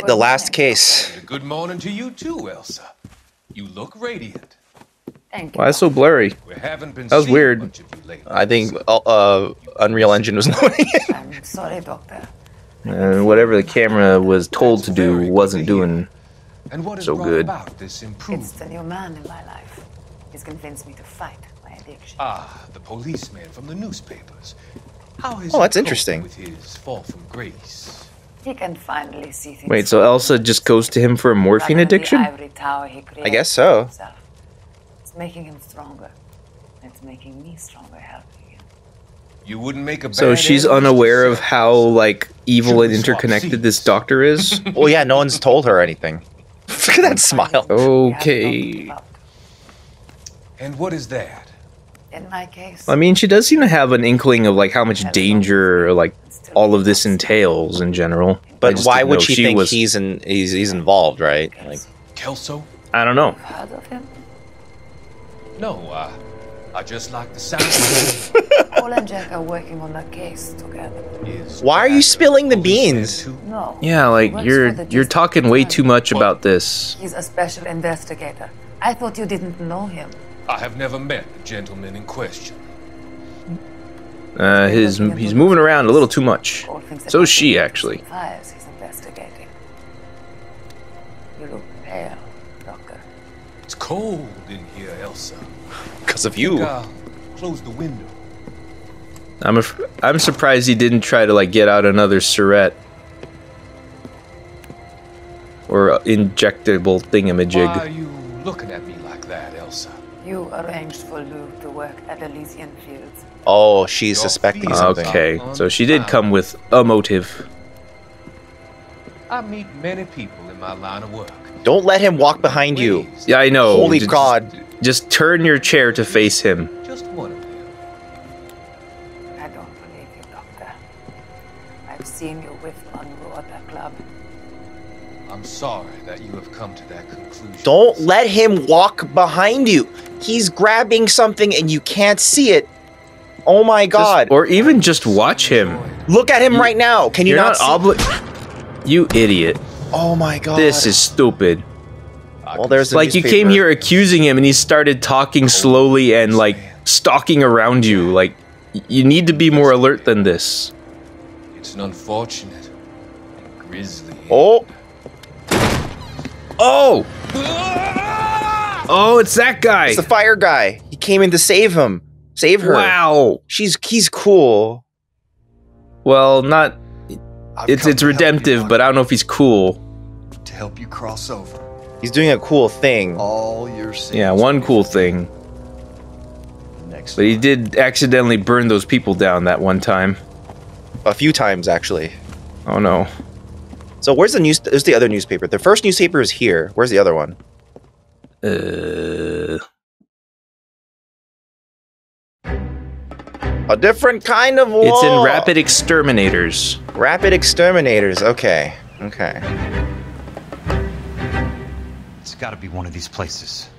right, the last case. Good morning to you too, Elsa. You look radiant. Thank you. Why is so blurry? We haven't been That was weird. much of you lately. I think uh, uh, Unreal Engine was loading it. I'm sorry, Doctor. And whatever the camera was told to That's very do wasn't doing. and what so good. about this improvement? It's the new man in my life. He's convinced me to fight my addiction. Ah, the policeman from the newspapers. How has Oh, that's interesting. With his fall from grace. He can finally see things. Wait, so Elsa just goes to him for a morphine Rather than the addiction? ivory tower he created guess so. himself. It's making him stronger. It's making me stronger helping him. You wouldn't make a So she's unaware of how like evil and interconnected this doctor is. Well, yeah, no one's told her anything. Look at that smile. We have not Okay. And what is that? In my case, I mean, she does seem to have an inkling of like how much danger like all of this entails in general. But why would know she, think was- he's in? He's he's involved, right? Like, Kelso? I don't know. heard of him? No, uh, I just like the sound Paul and Jack are working on that case together. Why are you spilling the beans? No. Yeah, like you're you're talking way too much about this. He's a special investigator. I thought you didn't know him. I have never met the gentleman in question. Uh, his he's moving around a little too much. Paul thinks that So is she actually. Fires he's investigating. You look pale, Doctor. It's cold in here, Elsa. because of you. I'll close the window. I'm af- I'm surprised he didn't try to like get out another syrette or injectable Why are you looking at me like that, Elsa? You arranged for Lou to work at Elysian Fields. Oh, she's Your suspecting feet. something. Okay, so she did come with a motive. I meet many people in my line of work. Don't let him walk behind you. Yeah, I know. Holy J- God. Just turn your chair to face him. Just one of them. I don't believe you, Doctor. I've seen you with Monroe at that club. I'm sorry that you have come to that conclusion. Don't let him walk behind you. He's grabbing something and you can't see it. Oh my Just- god. or even just watch him. Look at him right now. Can you You're not, not see? obli- You idiot. Oh my god. This is stupid. Well, there's Like you came here accusing him and he started talking oh. slowly and like stalking around you. Like you need to be more alert than this. It's an unfortunate and grisly. Oh, Oh! Oh, it's that guy. it's the fire guy. He came in to save him. Save her. Wow. She's he's cool. Well, not I've it's it's to help you, redemptive, but I don't know if he's cool. to help you cross over. He's doing a cool thing. All your sins. Yeah, one cool thing. Next But he did accidentally burn those people down that one time. A few times actually. Oh no. So where's the news? There's the other newspaper. The first newspaper is here. Where's the other one? Uh A different kind of wall. It's in Rapid Exterminators. Rapid exterminators. Okay. Okay. It's got to be one of these places.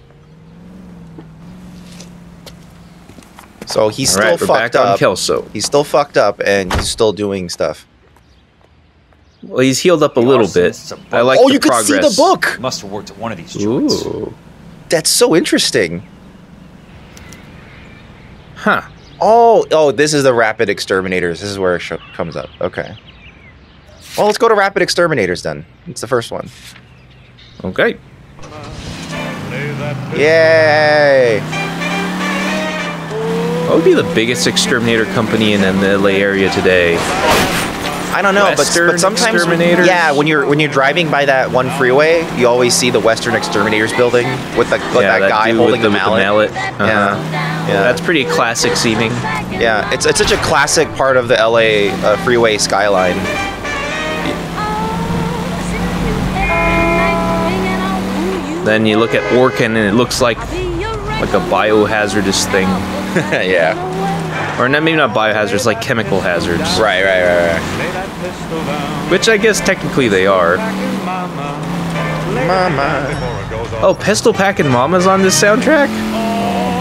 So he's All right, still we're fucked back on up. Kelso. He's still fucked up, and he's still doing stuff. Well, he's healed up a The little bit. arsonist's a I like oh, the you could see the book. Must have worked at one of these joints. Ooh. That's so interesting. Huh. Oh, oh, this is the rapid exterminators. This is where it comes up. Okay. Well, let's go to rapid exterminators then. It's the first one. Okay. Yay! What would be the biggest exterminator company in the LA area today? I don't know, but, Western but sometimes, Exterminators? yeah, when you're when you're driving by that one freeway, you always see the Western Exterminators building with the with yeah, that, guy dude holding with the, mallet. Uh-huh. Yeah, yeah, That's pretty classic seeming. yeah. It's it's such a classic part of the LA uh, freeway skyline. Then you look at Orkin and it looks like like a biohazardous thing. yeah, Or not, maybe not biohazards, like chemical hazards. right, right, right, right. Which I guess technically they are. Mama. Oh, Pistol Packin' Mama's on this soundtrack?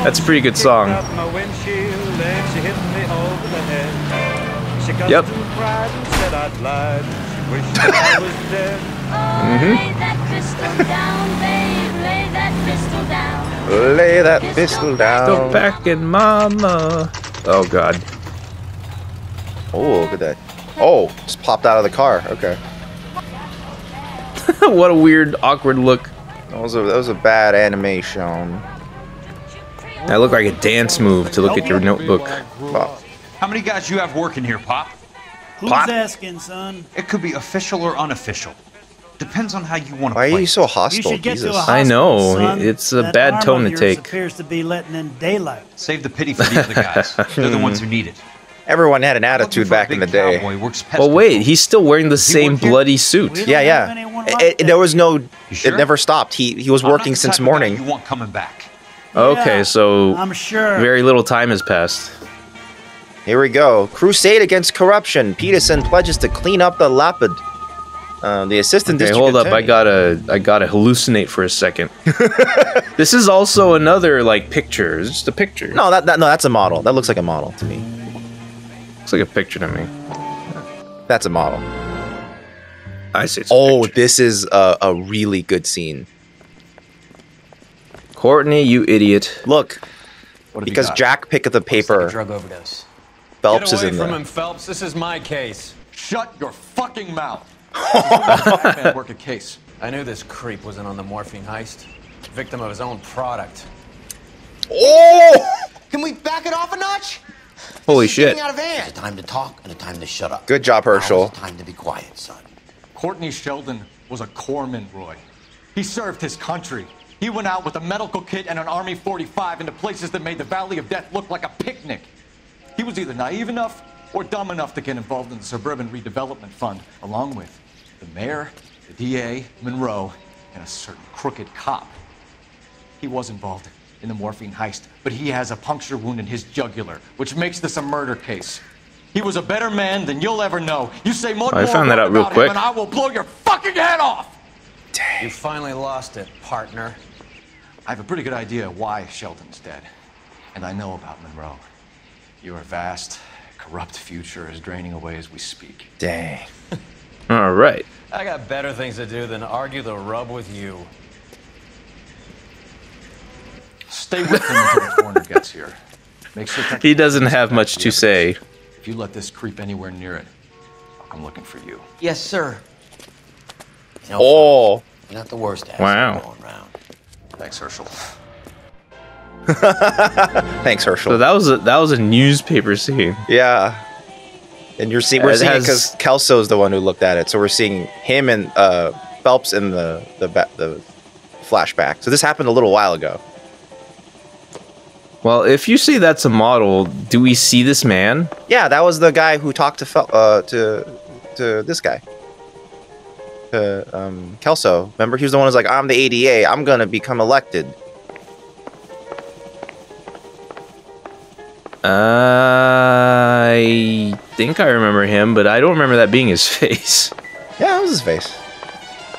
That's a pretty good song. Yep. Mm-hmm. Lay that pistol down, babe. Lay that pistol down. Lay that pistol down. Go back and mama. Oh god. Oh, look at that. Oh, just popped out of the car. Okay. what a weird, awkward look. That was a that was a bad animation. That looked like a dance move to look at your notebook. Wow. How many guys you have working here, Pop? Who's Pop. asking, son? It could be official or unofficial. Depends on how you want to Why play. are you so hostile, should get Jesus? to a I hospital, know, son. it's a That bad arm tone of to yours take. appears to be letting in daylight. Save the pity for the other guys. They're the ones who need it. Everyone had an attitude back in the day. cowboy, Well, wait, control. he's still wearing the same work here? bloody suit. Yeah, yeah. anyone It- like it- there was no. sure? It never stopped. He he was I'm working since type of guy morning. You want coming back? Okay, Yeah, so I'm sure. very little time has passed. Here we go. Crusade against corruption. Peterson pledges to clean up the Lapid. Uh, the assistant Okay, hold up. I gotta, I gotta hallucinate for a second. this is also another like picture. It's just a picture. No, that, that no, that's a model. That looks like a model to me. looks like a picture to me. That's a model. I see. it's a Oh, picture. this is a, a really good scene. Courtney, you idiot. Look, What have because you got? Jack picked up the Looks like paper. drug overdose. Phelps Get is away in from there. him, Phelps. This is my case. Shut your fucking mouth. Can't work a case. I knew this creep wasn't on the morphine heist. Victim of his own product. Oh! Can we back it off a notch? Holy This is getting shit. out of hand. There's a time to talk and a time to shut up. Good job, Herschel. Now's time to be quiet, son. Courtney Sheldon was a corpsman, Roy. He served his country. He went out with a medical kit and an Army 45 into places that made the Valley of Death look like a picnic. He was either naive enough or dumb enough to get involved in the Suburban Redevelopment Fund, along with the mayor, the DA, Monroe, and a certain crooked cop. He was involved in the morphine heist, but he has a puncture wound in his jugular, which makes this a murder case. He was a better man than you'll ever know. You say oh, one I more found that out real quick. and I will blow your fucking head off. Dang. You finally lost it, partner. I have a pretty good idea why Sheldon's dead, and I know about Monroe. Your vast, corrupt future is draining away as we speak. Dang. All right. I got better things to do than argue the rub with you. Stay with him until the coroner gets here. Make sure He doesn't have much to say. If you let this creep anywhere near it, I'll come looking for you. Yes, sir. You know, Oh. You're not the worst ass Wow. going around. Thanks, Herschel. Thanks, Herschel. So that was a that was a newspaper scene. yeah. And you're seeing we're It seeing it because Kelso's the one who looked at it. So we're seeing him and uh, Phelps in the the the flashback. So this happened a little while ago. Well, if you say that's a model, do we see this man? Yeah, that was the guy who talked to Fel- uh, to to this guy. To um, Kelso. Remember, he was the one who's like, "I'm the ADA. I'm gonna become elected." I think I remember him, but I don't remember that being his face. Yeah, that was his face.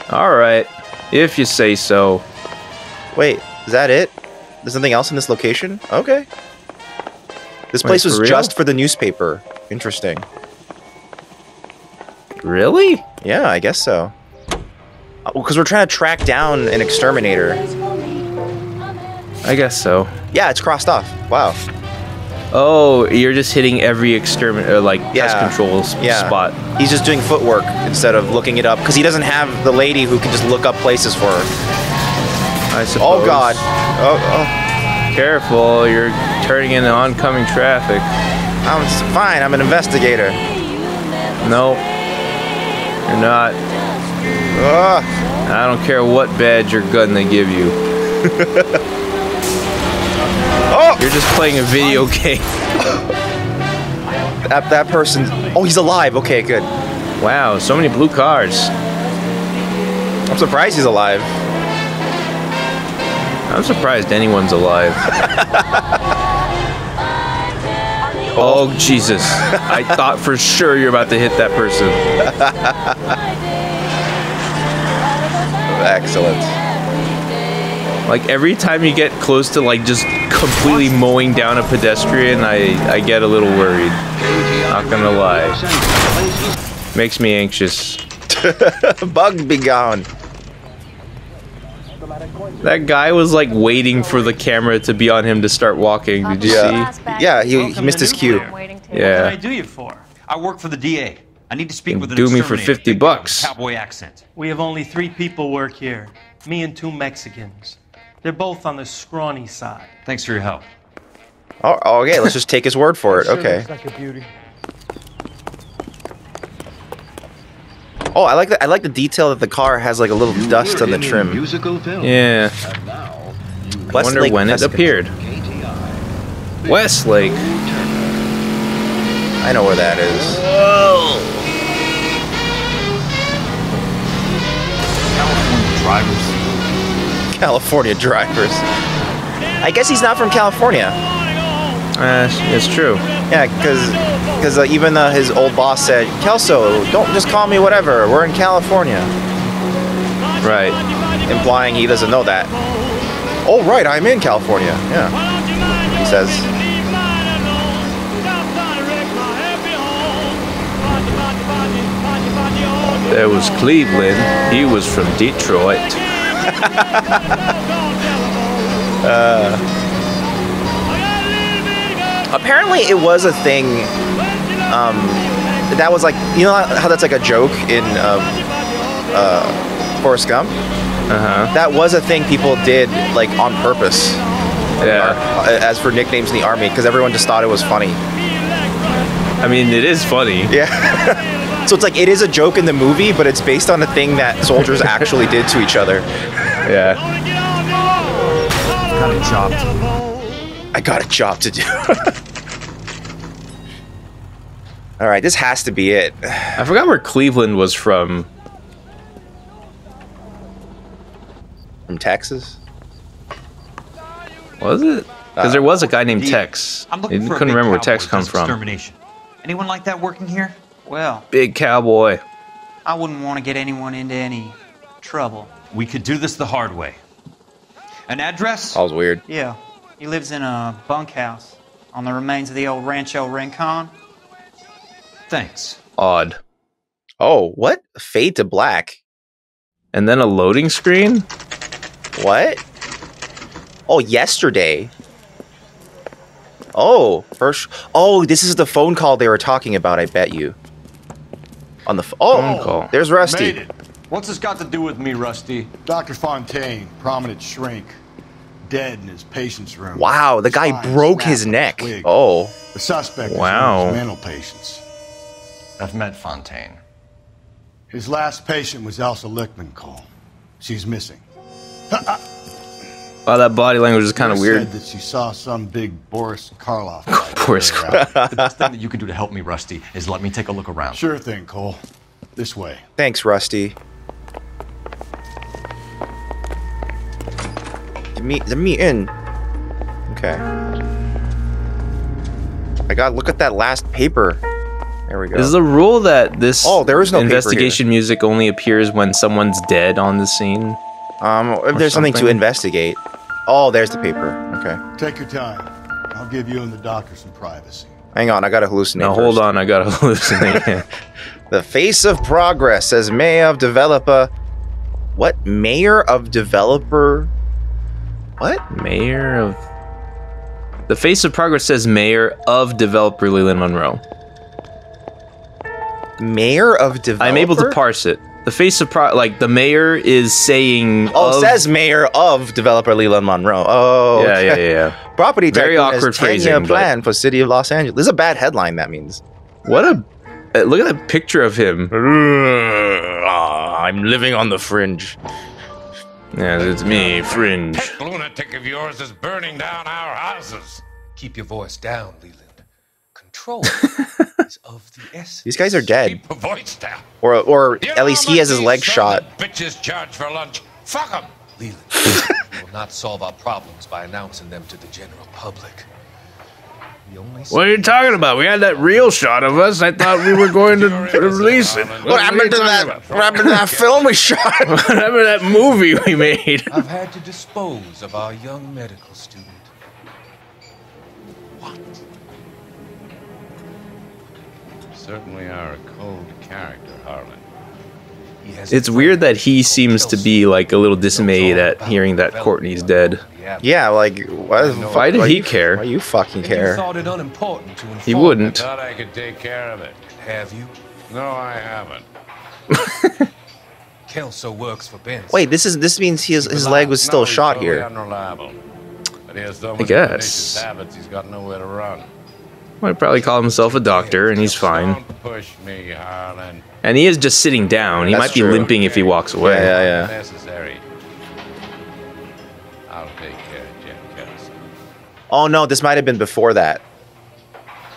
All right, if you say so. Wait, is that it? There's nothing else in this location? Okay. This Wait, place was just for the newspaper. Interesting. Really? Yeah, I guess so. Uh, because we're trying to track down an exterminator. I guess so. Yeah, it's crossed off. Wow. Oh, you're just hitting every experiment, uh, like Yeah. pest control Yeah. spot. He's just doing footwork instead of looking it up because he doesn't have the lady who can just look up places for her. I suppose. Oh God. Oh, oh. Careful, you're turning into oncoming traffic. I'm fine. I'm an investigator. No, you're not. Ugh. I don't care what badge or gun they give you. Just playing a video game. that that person. Oh, he's alive. Okay, good. Wow, so many blue cars. I'm surprised he's alive. I'm surprised anyone's alive. oh Jesus! I thought for sure you're about to hit that person. Excellent. Like every time you get close to like just completely mowing down a pedestrian, I I get a little worried. Not gonna lie. Makes me anxious. Bug be gone. That guy was like waiting for the camera to be on him to start walking. Did you Yeah. see? Yeah, he, he missed his cue. What can I Yeah. do you for? I work for the DA. I need to speak with an do me for 50 Big guy with a bucks. Cowboy accent. We have only three people work here. Me and two Mexicans. They're both on the scrawny side. Thanks for your help. Oh, oh okay, let's just take his word for it. Okay. like a beauty. Oh, I like that. I like the detail that the car has like a little dust on the trim. Musical film. Yeah. I wonder Westlake when it Pest appeared. Westlake. I know where that is. Whoa. California Drivers. California drivers. I guess he's not from California. Uh, it's true. Yeah, because because uh, even uh, his old boss said, Kelso, don't just call me whatever. We're in California, Right. implying he doesn't know that. Oh, right, I'm in California. Yeah, he says. There was Cleveland. He was from Detroit. Apparently, it was a thing. Um, that was like you know how that's like a joke in uh, uh, Forrest Gump. Uh huh. That was a thing people did like on purpose. Yeah. uh, As for nicknames in the army, because everyone just thought it was funny. I mean, it is funny. Yeah. so it's like it is a joke in the movie, but it's based on a thing that soldiers actually did to each other. Yeah. Got a job. I got a job to do. All right, this has to be it. I forgot where Cleveland was from. From Texas? Was it? Because there uh, was a guy named The- Tex. I'm looking for a couldn't remember where Tex who come from. Extermination. Anyone like that working here? Well, Big cowboy. I wouldn't want to get anyone into any trouble. We could do this the hard way. An address? That was weird. Yeah, he lives in a bunkhouse on the remains of the old Rancho Rincon. Thanks. Odd. Oh, what? Fade to black. And then a loading screen? What? Oh, yesterday. Oh, first. Oh, this is the phone call they were talking about. I bet you. On the f- oh, Phone call. there's Rusty. Made it. What's this got to do with me, Rusty? Dr. Fontaine, prominent shrink, dead in his patient's room. Wow, the guy Spine broke his neck. twig. Oh, The suspect Wow. is one of his mental patients. I've met Fontaine. His last patient was Elsa Lichtmann, Cole. She's missing. Uh, uh, Wow, that body language is kind of Nurse weird. Said that she saw some big Boris Karloff. Boris carry her out. the best thing that you can do to help me, Rusty, is let me take a look around. Sure thing, Cole. This way. thanks, Rusty. Let me let me in. Okay. I got look at that last paper. There we go. Is the rule that this Oh, there is no investigation music only appears when someone's dead on the scene? um, if there's something to investigate. Oh, there's the paper. Okay. Take your time. I'll give you and the doctor some privacy. Hang on, I gotta hallucinate. Now hold first. on, I gotta hallucinate. The face of progress says mayor of developer. What? Mayor of developer? What? mayor of the face of progress says mayor of developer Leland Monroe. Mayor of developer? I'm able to parse it. The face of pro like the mayor is saying. Oh, of- says mayor of developer Leland Monroe. Oh, Yeah, yeah, okay. yeah, yeah. Property Very awkward 10-year phrasing, but- plan for city of Los Angeles. This is a bad headline. That means. What a uh, look at that picture of him. Ah, I'm living on the fringe. Yeah, it's me, Fringe. That lunatic of yours is burning down our houses. Keep your voice down, Leland. Control is of the essence. These guys are dead, voice down. or or You at least he has his leg shot. Bitches charge for lunch. Fuck them. Leland, we will not solve our problems by announcing them to the general public. What are you talking about? We had that real shot of us. I thought we were going to release it. What happened to that? What happened to that film we shot? What happened to that movie we made? I've had to dispose of our young medical student. What? Certainly are a cold character, Harlan. It's weird that he seems to be like a little dismayed at hearing that Courtney's dead. Yeah, like why, the Why did he care? Why you fucking care? thought it unimportant to inform He wouldn't. Thought I could take care of it. Have you? No, I haven't. Kelso works for Benson. Wait, this is this means his his leg was still shot here. Unreliable. But he has so I many guess. Pernicious he's got nowhere to run. Might probably call himself a doctor, and he's fine. Don't push me, Harlan. And he is just sitting down. He That's might be true. limping if he walks away. Yeah, yeah, yeah. Necessary. I'll take care of Jack Kelso. Oh no, this might have been before that.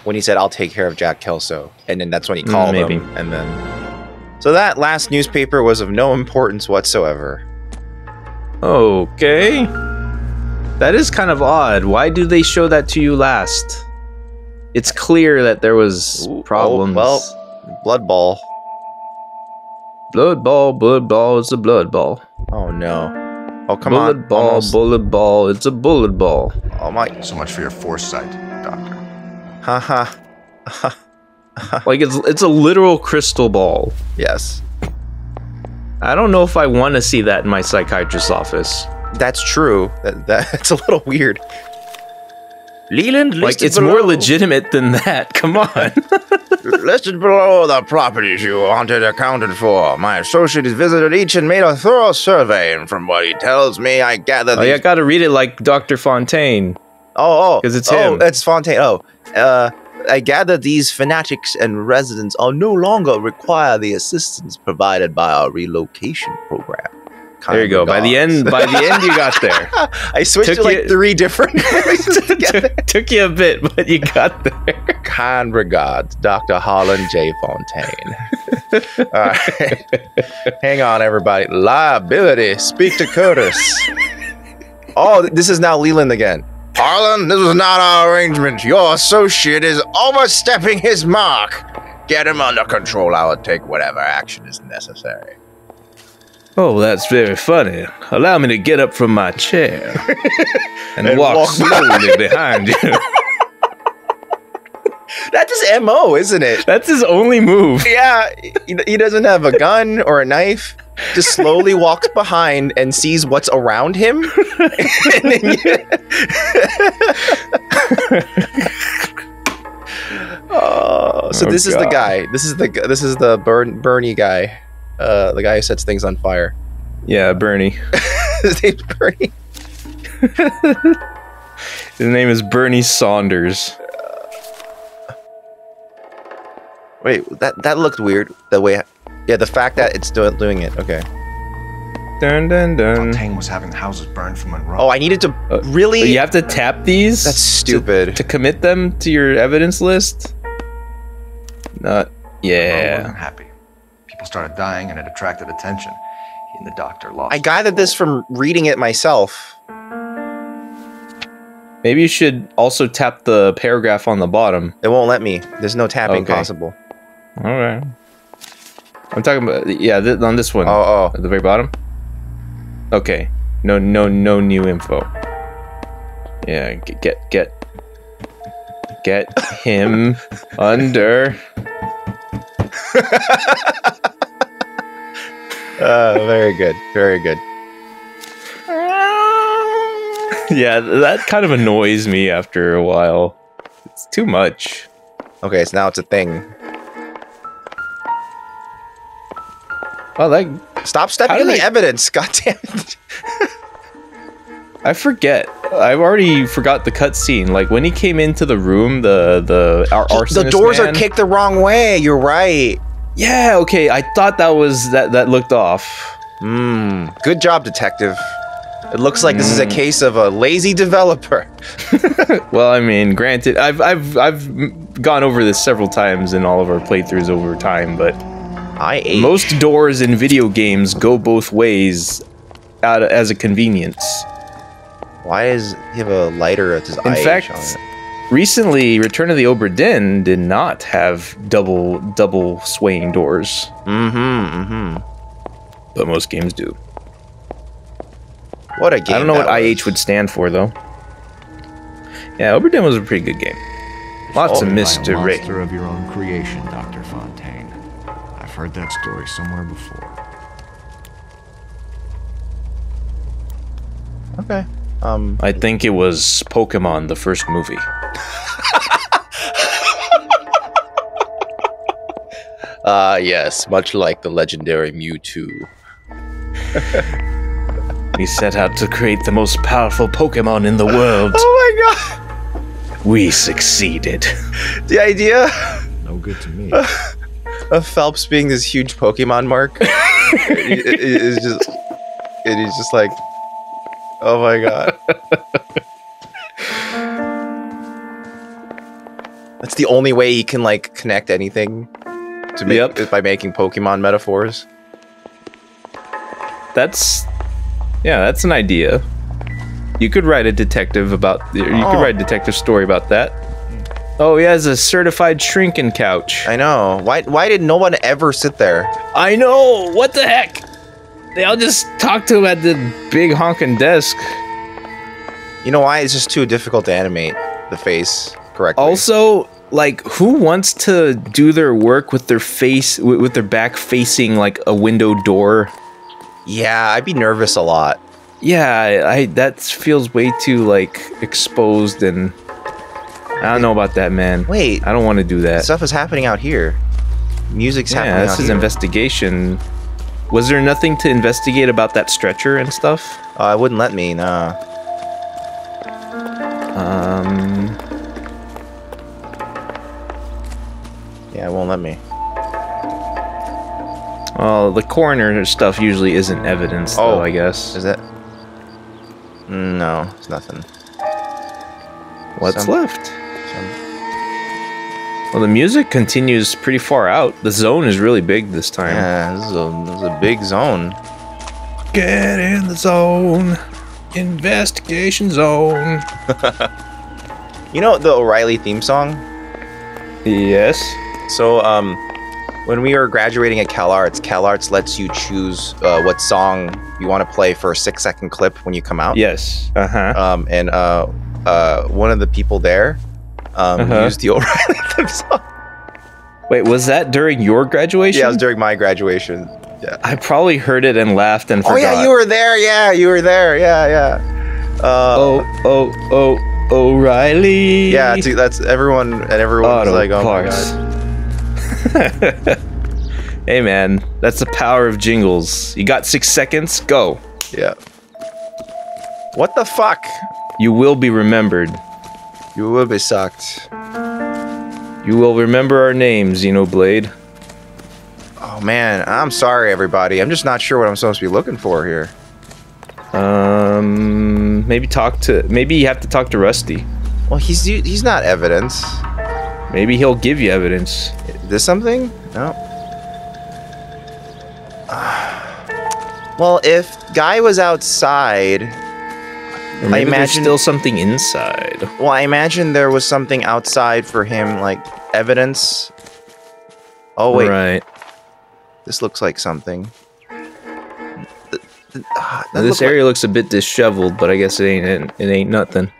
When he said, "I'll take care of Jack Kelso," and then that's when he Mm, called maybe. him, and then. So that last newspaper was of no importance whatsoever. Okay. That is kind of odd. Why do they show that to you last? It's clear that there was oh, problems. Oh, well, blood ball. blood ball, blood ball, it's a blood ball. Oh no. Oh come bullet on. ball, almost. bullet ball, it's a bullet ball. Oh my. So much for your foresight, Doctor. Haha. like it's it's a literal crystal ball. Yes. I don't know if I want to see that in my psychiatrist's office. That's true. That, that's a little weird. Leland Like it's more legitimate than that. Come on. Listed below the properties you wanted accounted for. My associate has visited each and made a thorough survey, and from what he tells me, I gather oh, these yeah, I gotta read it like Dr. Fontaine. Oh, oh, 'Cause it's oh, him. it's Fontaine. Oh, uh, I gather these fanatics and residents are no longer require the assistance provided by our relocation program. There you go. By the end, by the end, you got there. I switched Took to like you- three different together. Took you a bit, but you got there. Kind regards, Dr. Harlan J. Fontaine. All right. Hang on, everybody. Liability. Speak to Curtis. Oh, this is now Leland again. Harlan, this was not our arrangement. Your associate is overstepping his mark. Get him under control. I will take whatever action is necessary. Oh, that's very funny. Allow me to get up from my chair and, And walk, walk slowly behind you. That's his MO, isn't it? That's his only move. Yeah, he, doesn't have a gun or a knife. Just slowly walks behind and sees what's around him. Oh, so Oh, this is the guy. This is the this is the Burn, Bernie guy. Uh, the guy who sets things on fire. Yeah, Bernie. His name's Bernie. His name is Bernie Sanders. Wait, that that looked weird. The way, yeah, the fact that it's doing doing it. Okay. Dun dun dun. Fontaine was having the houses burned for Monroe. Oh, I needed to really. You have to tap these. That's stupid. To, commit them to your evidence list. Not. Monroe Yeah. wasn't happy. People started dying and it attracted attention. He and the doctor lost. I gathered this from reading it myself. Maybe you should also tap the paragraph on the bottom. It won't let me. There's no tapping Okay. possible. All right. I'm talking about yeah, th- on this one. Oh, oh. At the very bottom. Okay. No, no, no new info. Yeah, get, get, get, get him under. Uh, very good. Very good. yeah, that kind of annoys me after a while. It's too much. Okay, so now it's a thing. Oh, like Stop stepping How in the they- evidence. God damn it. I forget. I've already forgot the cutscene. Like when he came into the room, the the ar- the arsonist doors are kicked the wrong way. You're right. Yeah, okay. I thought that was that that looked off. Hmm. Good job, detective. It looks like this is a case of a lazy developer. Well, I mean, granted, I've I've I've gone over this several times in all of our playthroughs over time, but I ate. most doors in video games go both ways, out as a convenience. Why does he have a lighter at his In IH fact, on it? recently Return of the Obra Dinn did not have double double swaying doors. Mm-hmm. Mm-hmm. But most games do. What a game! I don't know what was. IH would stand for though. Yeah, Obra Dinn was a pretty good game. Lots oh, of mystery. Monster of your own creation, Doctor Fontaine. I've heard that story somewhere before. Okay. Um, I think it was Pokemon, the first movie. Uh, yes, much like the legendary Mewtwo. We set out to create the most powerful Pokemon in the world. Oh my god! We succeeded. The idea No good to me. of Phelps being this huge Pokemon mark it- it- it is just. It is just like. Oh my god. That's the only way he can like connect anything to make Yep. is by making Pokemon metaphors. That's yeah, that's an idea. You could write a detective about you Oh. could write a detective story about that. Oh, he has a certified shrinking couch. I know. Why why did no one ever sit there? I know. What the heck? They all just talk to him at the big honking desk. You know why? It's just too difficult to animate the face correctly. Also, like, who wants to do their work with their face with, their back facing like a window door? Yeah, I'd be nervous a lot. Yeah, I, I that feels way too like exposed and I don't know about that, man. Wait, I don't want to do that. stuff is happening out here. Music's yeah, happening this out is here. investigation. Was there nothing to investigate about that stretcher and stuff? Uh, it wouldn't let me. Nah. Um, Yeah, it won't let me. well, the coroner stuff usually isn't evidence, though. Oh. I guess. Is that? No, it's nothing. What's Some- left? Well, the music continues pretty far out. The zone is really big this time. Yeah, this is a this is a big zone. Get in the zone. Investigation zone. You know the O'Reilly theme song? Yes. So, um, when we were graduating at CalArts, CalArts lets you choose uh, what song you want to play for a six second clip when you come out. Yes. Uh huh. Um, and uh, uh, one of the people there um, Uh-huh. used the O'Reilly theme song. Wait, was that during your graduation? Yeah, it was during my graduation. Yeah. I probably heard it and laughed and forgot. Oh yeah, you were there. Yeah, you were there. Yeah, yeah. Uh, Oh, oh, oh, O'Reilly. yeah. Dude, that's everyone, and everyone was like, "Oh parts. my god." hey man, that's the power of jingles. You got six seconds. Go. Yeah. What the fuck? You will be remembered. You will be sucked. You will remember our names, Xenoblade. Oh man, I'm sorry, everybody. I'm just not sure what I'm supposed to be looking for here. Um, maybe talk to. Maybe you have to talk to Rusty. Well, he's he's not evidence. Maybe he'll give you evidence. Is this something? No. Well, if guy was outside, I imagine still something inside. Well, I imagine there was something outside for him, like evidence. Oh wait, Right. this looks like something. Th- th- ah, this like- area looks a bit disheveled, but I guess it ain't it, it ain't nothing.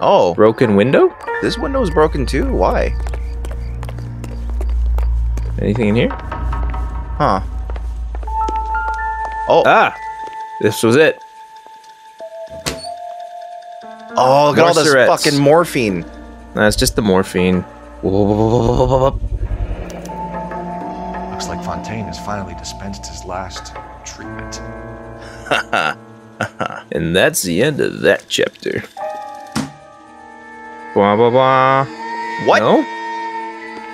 oh, Broken window? this window is broken too. Why? Anything in here? Huh? Oh, Ah, this was it. oh, look at all more this fucking morphine. That's just the morphine. Looks like Fontaine has finally dispensed his last treatment. And that's the end of that chapter. Blah blah blah. What? No?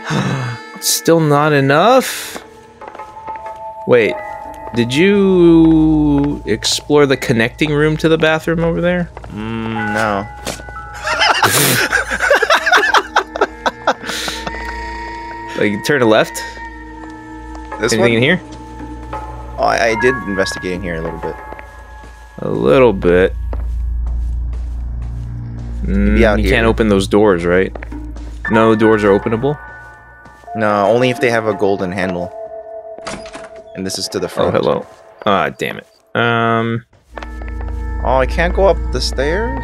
Still not enough? Wait, did you explore the connecting room to the bathroom over there? Mm, no. Like, turn to left? This Anything one? in here? Oh, I, I did investigate in here a little bit. A little bit. Mm, you here. can't open those doors, right? No doors are openable? No, only if they have a golden handle. And this is to the front. Oh, hello. Ah, damn it. Um, Oh, I can't go up the stairs.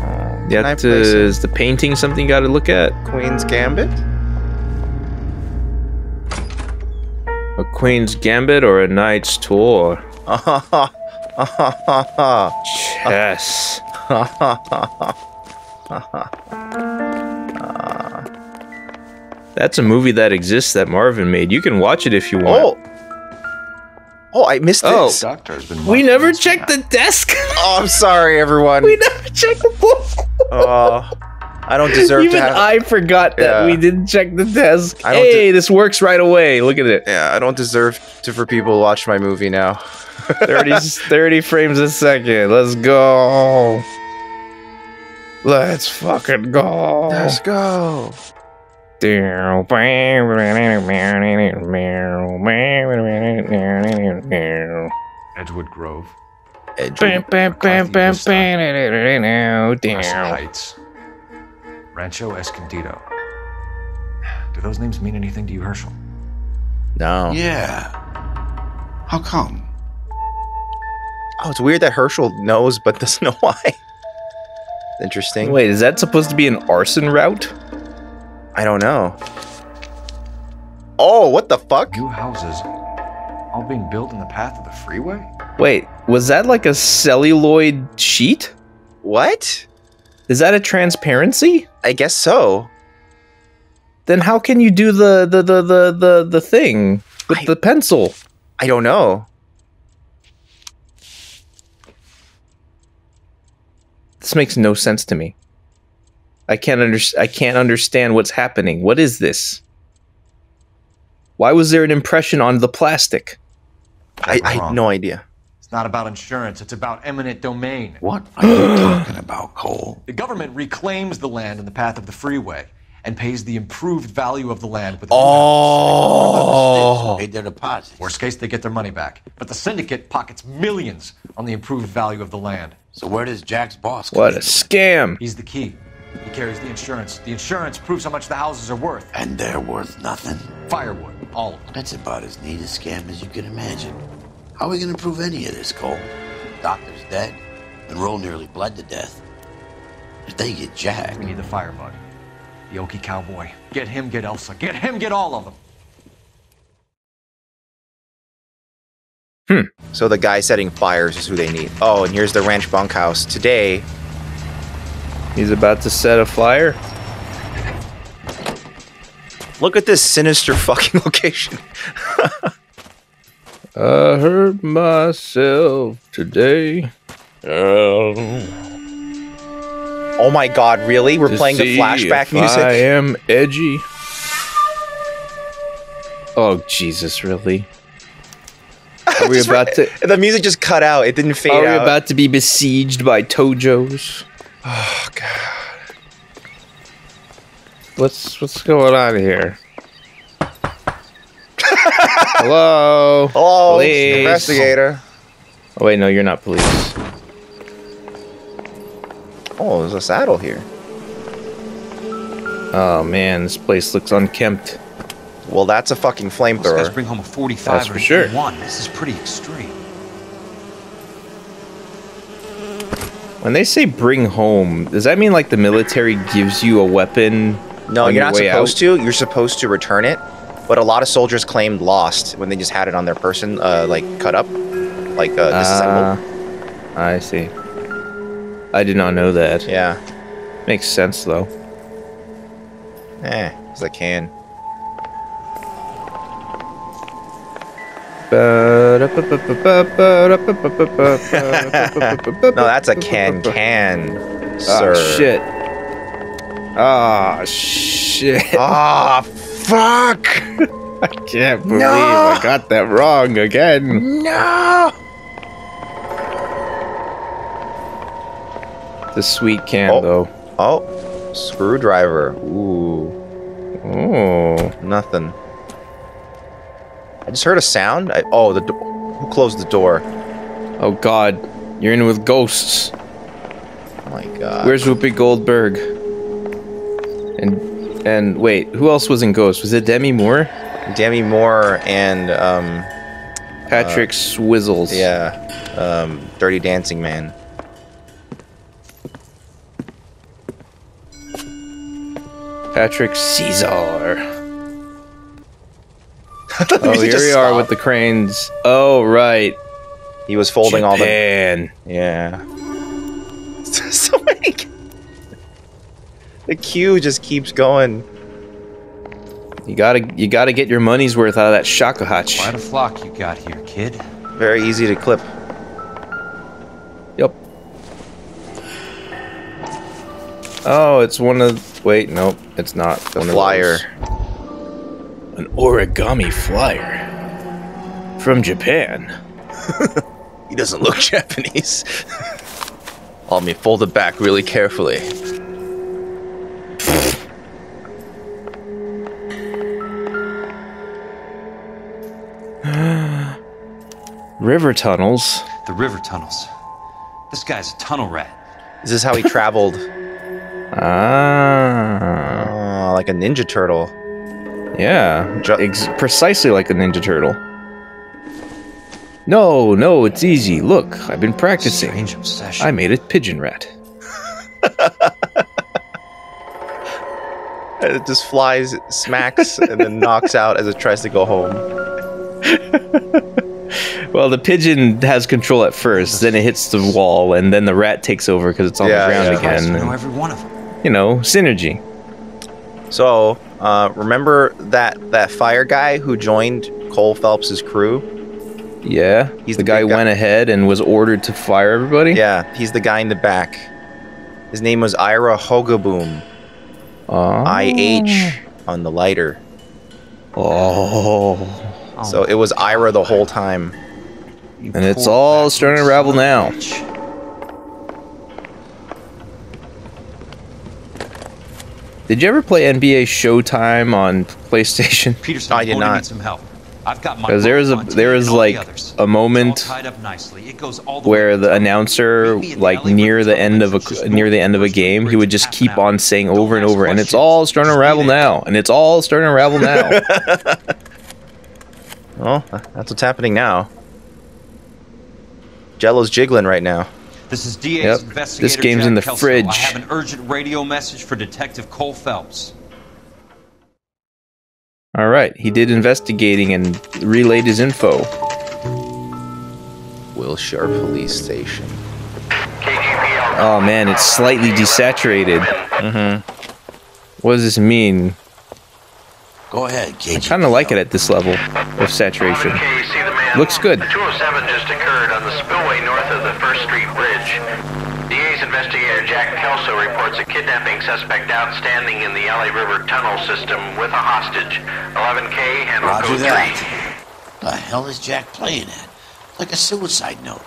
Oh, you can I have to, place the painting something you gotta look at? Queen's Gambit. A queen's gambit or a knight's tour? Chess. That's a movie that exists that Marvin made. You can watch it if you want. Oh. Oh, I missed Oh. this. Doctor's been we never checked the desk. Oh, I'm sorry, everyone. we never checked the book. Oh, I don't deserve Even to have. I forgot that Yeah. we didn't check the desk. I don't Hey, this works right away. Look at it. yeah, I don't deserve to for people to watch my movie now. 30, 30 frames a second. Let's go. Let's fucking go. Let's go. Edgewood Grove. Bam. Heights. Rancho Escondido. Do those names mean anything to you, Herschel? No. Yeah. How come? Oh, it's weird that Herschel knows but doesn't know why. Interesting. Wait, is that supposed to be an arson route? I don't know. Oh, what the fuck? New houses all being built in the path of the freeway? Wait, was that like a celluloid sheet? What? Is that a transparency? I guess so. Then how can you do the the the the the, the thing with the pencil? I don't know. This makes no sense to me. I can't under I can't understand what's happening. What is this? Why was there an impression on the plastic? I, I had no idea. It's not about insurance, it's about eminent domain. What are you talking about, Cole? The government reclaims the land in the path of the freeway and pays the improved value of the land with Oh. Paid their deposit. Worst case, they get their money back. But the syndicate pockets millions on the improved value of the land. So where does Jack's boss come What a in? scam. He's the key. He carries the insurance. The insurance proves how much the houses are worth. And they're worth nothing. Firewood, all of them. That's about as neat a scam as you can imagine. How are we going to prove any of this, Cole? Doctor's dead. Monroe nearly bled to death. If they get Jack, We need the firebug. The Okie cowboy. Get him, get Elsa. Get him, get all of them. Hmm. So the guy setting fires is who they need. Oh, and here's the ranch bunkhouse. Today, He's about to set a fire. look at this sinister fucking location. I hurt myself today. Um, oh my god, really? We're to playing the flashback music? I am edgy. Oh Jesus, really? Are we Just about to? The music just cut out. It didn't fade Are we out. about to be besieged by Tojos? Oh god. What's what's going on here? Hello. Hello, Police. investigator. Oh wait, no, you're not police. Oh, there's a saddle here. Oh man, this place looks unkempt. Well, that's a fucking Those guys flamethrower. bring home a 45 That's or for sure. one. This is pretty extreme. When they say bring home, does that mean like the military gives you a weapon? No, you're your not supposed out? to. You're supposed to return it. But a lot of soldiers claimed lost when they just had it on their person, uh, like cut up, like uh, disassembled. Ah, I see. I did not know that. yeah. Makes sense though. Eh, as I can. No, that's a can can, sir. Ah, shit. Ah, shit. Ah, fuck! I can't believe I got that wrong again. No! The sweet can, Oh. though. Oh, screwdriver. Ooh, Ooh. nothing. I just heard a sound. I, oh, the door. who closed the door? Oh, God. You're in with ghosts. Oh my god. Where's Whoopi Goldberg? And and wait, who else was in Ghost? Was it Demi Moore? Demi Moore and um, Patrick Swizzles. yeah, um, Dirty Dancing Man. Patrick Caesar. The Oh, here we are stopped. with the cranes. Oh, right. He was folding all the. Japan. Yeah. so many. The queue just keeps going. You gotta you gotta get your money's worth out of that shakuhachi. Quite a flock you got here, kid. Very easy to clip. Yep. Oh, it's one of. Wait, nope, it's not. The one of flyer. those. An origami flyer from Japan. He doesn't look Japanese. Let me fold it back really carefully. River tunnels. The river tunnels. This guy's a tunnel rat. This is this how he traveled? Ah. Oh, like a Ninja Turtle. Yeah, ex- precisely like a Ninja Turtle. No, no, it's easy. Look, I've been practicing. Strange obsession. I made a pigeon rat. It just flies, smacks, and then knocks out as it tries to go home. Well, the pigeon has control at first, then it hits the wall, and then the rat takes over because it's on Yeah, the ground yeah. Christ, again. you know every one of them. you know, synergy. So, uh, remember that that fire guy who joined Cole Phelps's crew? Yeah, He's the the guy big guy. went ahead and was ordered to fire everybody. Yeah, he's the guy in the back. His name was Ira Hogeboom. Oh. IH on the lighter. Oh. So it was Ira the whole time. And it's all starting to unravel now. Did you ever play NBA Showtime on PlayStation? Petersen, I did going to not. need some help. I've got my Because there was a Monty there and was all the like a moment tied up nicely. It goes all the where the announcer like near the end of a near the end of a game he would just keep on saying over and over and it's all starting to unravel now and it's all starting to unravel now Well, that's what's happening now. Jello's jiggling right now. This is DA's Yep. investigator. This game's Jack in the Kelso. fridge. I have an urgent radio message for Detective Cole Phelps. all right he did investigating and relayed his info Wilshire Police Station. oh man it's slightly desaturated mm-hmm. what does this mean Go ahead, I kind of like it at this level of saturation looks good 207 just occurred on the spillway north of the First Street Bridge. DA's investigator Jack Kelso reports a kidnapping suspect outstanding in the LA River tunnel system with a hostage. 11K, handle Roger code that. The hell is Jack playing at? Like a suicide note.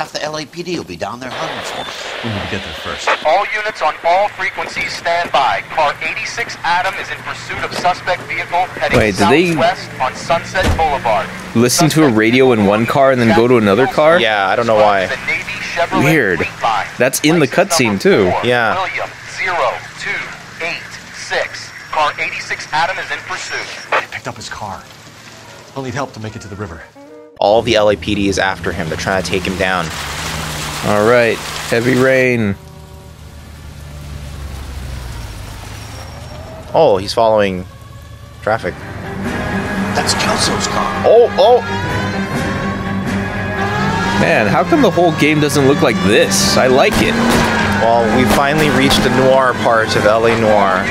Half the LAPD will be down there hunting for us. We need to get there first. All units on all frequencies stand by. Car 86 Adam is in pursuit of suspect vehicle heading Wait, did they- southwest on Sunset Boulevard. listen to a radio in one car and then go to another car Yeah, I don't know why. weird that's in the cutscene too Yeah. William 0286. Car 86 Adam is in pursuit. They picked up his car. I'll need help to make it to the river. All the LAPD is after him. They're trying to take him down. all right heavy rain Oh, he's following traffic. That's Kelso's car. Oh, oh! Man, how come the whole game doesn't look like this? I like it. Well, we finally reached the noir part of LA Noir.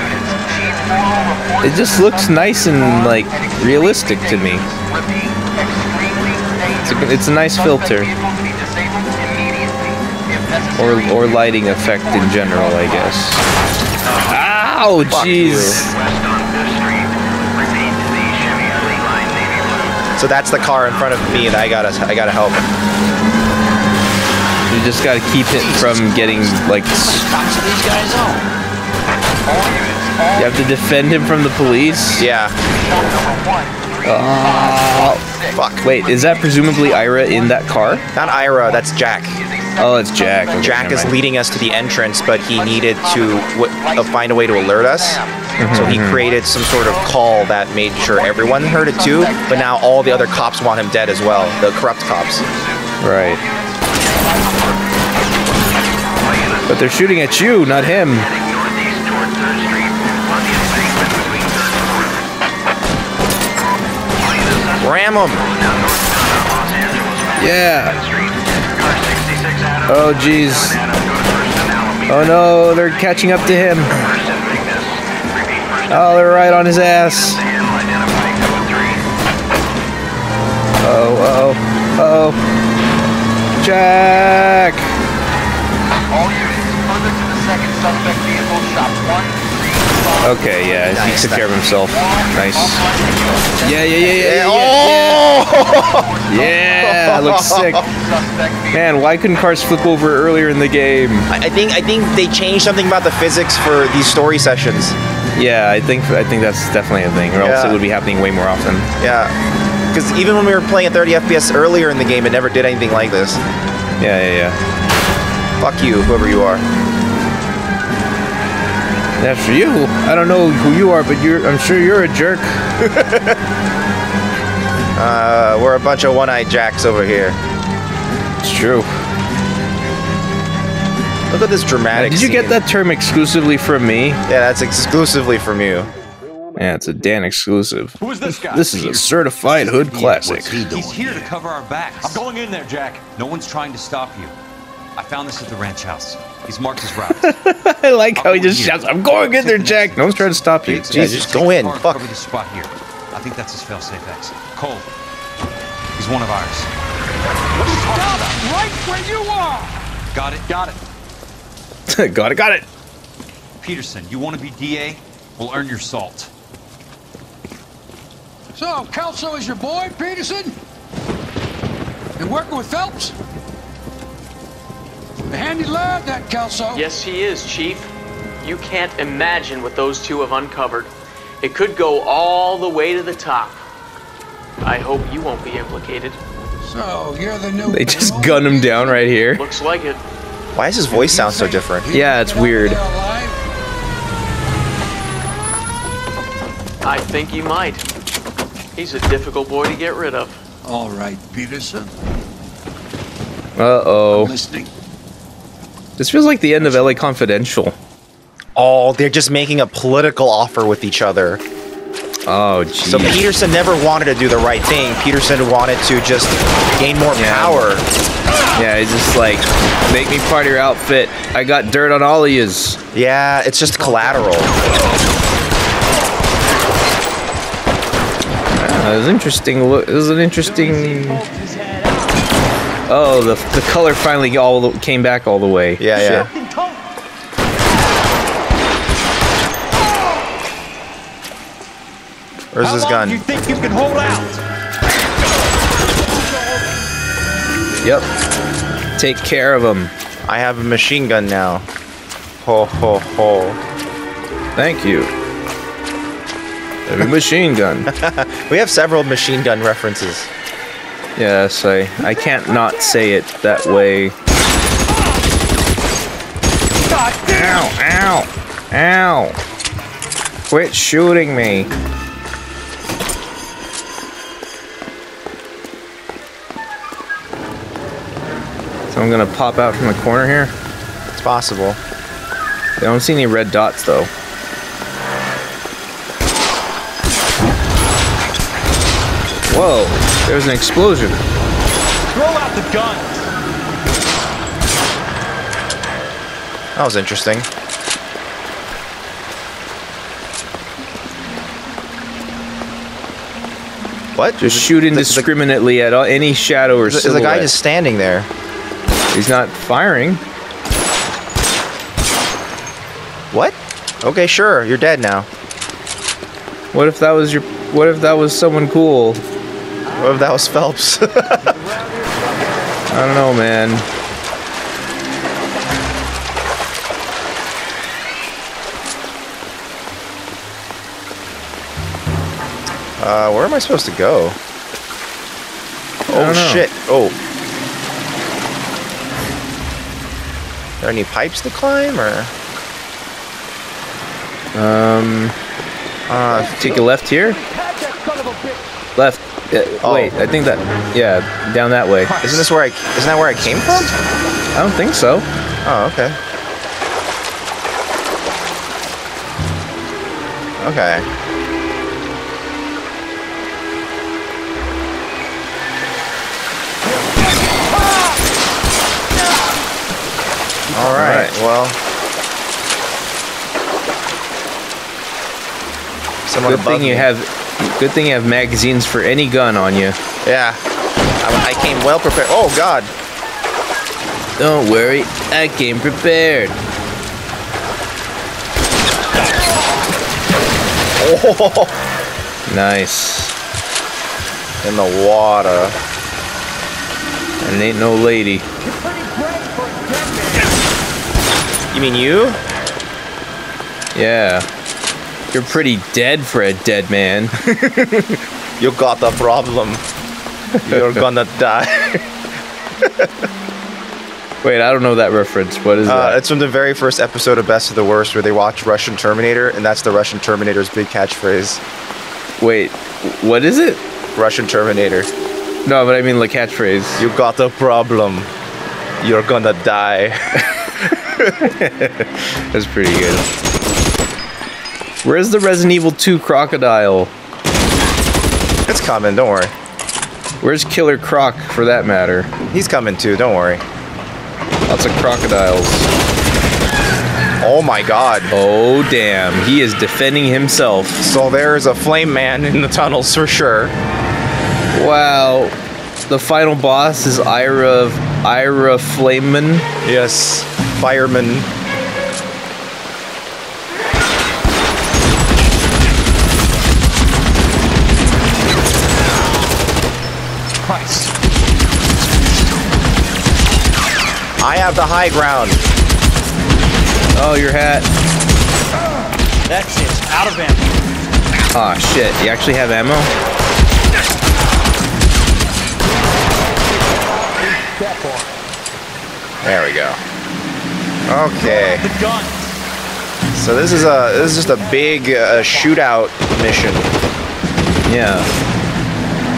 It just looks nice and like realistic to me. It's a, it's a nice filter. Or or lighting effect in general, I guess. Ow, jeez. So that's the car in front of me that I gotta, I gotta help. You just gotta keep it from getting like. s- Knocks these guys out. You have to defend him from the police. Yeah. Oh, fuck. Wait, is that presumably Ira in that car? Not Ira, that's Jack. Oh, it's Jack. Okay, Jack is mind. leading us to the entrance, but he needed to w- uh, find a way to alert us. So he Mhm. created some sort of call that made sure everyone heard it too. But now all the other cops want him dead as well. The corrupt cops. Right. But they're shooting at you, not him. Ram him! Yeah. Oh jeez. Oh no, they're catching up to him. Oh, they're right on his ass. Oh, oh, oh. Jack! All units, further to the second suspect vehicle, shop one, three, five. Okay, yeah, he took care of himself. Nice. Yeah, yeah, yeah, yeah, yeah. Oh! Yeah, looks sick. Man, why couldn't cars flip over earlier in the game? I, I think I think they changed something about the physics for these story sessions. Yeah, I think I think that's definitely a thing, or else Yeah. it would be happening way more often. Yeah, because even when we were playing at 30 FPS earlier in the game, it never did anything like this. Yeah, yeah, yeah. Fuck you, whoever you are. That's for you. I don't know who you are, but you're. I'm sure you're a jerk. Uh, we're a bunch of one-eyed jacks over here. It's true. Look at this dramatic. Did you get that term exclusively from me? Yeah, that's exclusively from you. Yeah, it's a Dan exclusive. Who is this guy? This is a certified hood classic. He's here to cover our backs. I'm going in there, Jack. No one's trying to stop you. I found this at the ranch house. He's marked his route. I like how he oh, just shouts, "I'm going in there, Jack." No one's trying to stop you. Yeah, just go in. Fuck. Cover the spot here. I think that's his fail-safe exit. Cole. He's one of ours. What Stop right where you are! Got it. Got it. got it, got it. Petersen, you want to be DA? We'll earn your salt. So, Kelso is your boy, Petersen? And working with Phelps? A handy lad, that Kelso. Yes, he is, Chief. You can't imagine what those two have uncovered. It could go all the way to the top. I hope you won't be implicated. So, you're the new... They just gun him down right here. Looks like it. Why does his voice sound so different? Yeah, it's weird. I think you might. He's a difficult boy to get rid of. All right, Petersen. Uh oh. Listening. This feels like the end of LA Confidential. Oh, they're just making a political offer with each other. Oh, jeez. So Petersen never wanted to do the right thing. Petersen wanted to just gain more power. Yeah, he's just like, make me part of your outfit. I got dirt on all of yous. Yeah, it's just collateral. Uh, it was interesting. Look, it was an interesting. Oh, the the color finally all the, came back all the way. Yeah, yeah. Where's his gun? You think you can hold out? Yep. Take care of him. I have a machine gun now. Ho ho ho. Thank you. A machine gun. we have several machine gun references. Yes, I I can't not say it that way. Ow! Ow! Ow! Quit shooting me. So I'm gonna pop out from the corner here. It's possible. I don't see any red dots though. Whoa! There's an explosion. Throw out the guns. That was interesting. What? Just shoot indiscriminately at all, any shadow or Is the guy just standing there? He's not firing. What? Okay, sure. You're dead now. What if that was your? What if that was someone cool? What if that was Phelps? I don't know, man. Uh, where am I supposed to go? Oh shit! Oh. Are there any pipes to climb, or? Um, Uh, take a left here. Left oh. Wait, I think that. Yeah, down that way. Isn't this where I? Isn't that where I came from? I don't think so. Oh, okay. Okay. All right. All right. Well. Someone Good thing me. you have Good thing you have magazines for any gun on you. Yeah. I, I came well prepared. Oh God. Don't worry, I came prepared. Oh, Nice. in the water. And it ain't no lady. You mean you? Yeah. You're pretty dead for a dead man. You got the problem. You're gonna die. Wait, I don't know that reference. What is Uh, that? it's from the very first episode of Best of the Worst, where they watch Russian Terminator, and that's the Russian Terminator's big catchphrase. Wait, what is it? Russian Terminator. No, but I mean the catchphrase. You got a problem. You're gonna die. That's pretty good. Where's the Resident Evil 2 crocodile? It's coming, don't worry. Where's Killer Croc for that matter? He's coming too, don't worry. Lots of crocodiles. Oh my god. Oh damn, he is defending himself. So there's a flame man in the tunnels for sure. Wow. The final boss is Ira Ira Flameman. Yes, fireman. I have the high ground. Oh, your hat. That's it. Out of ammo. Ah shit, you actually have ammo? There we go. Okay. The gun. So this is a this is just a big uh, shootout mission. Yeah.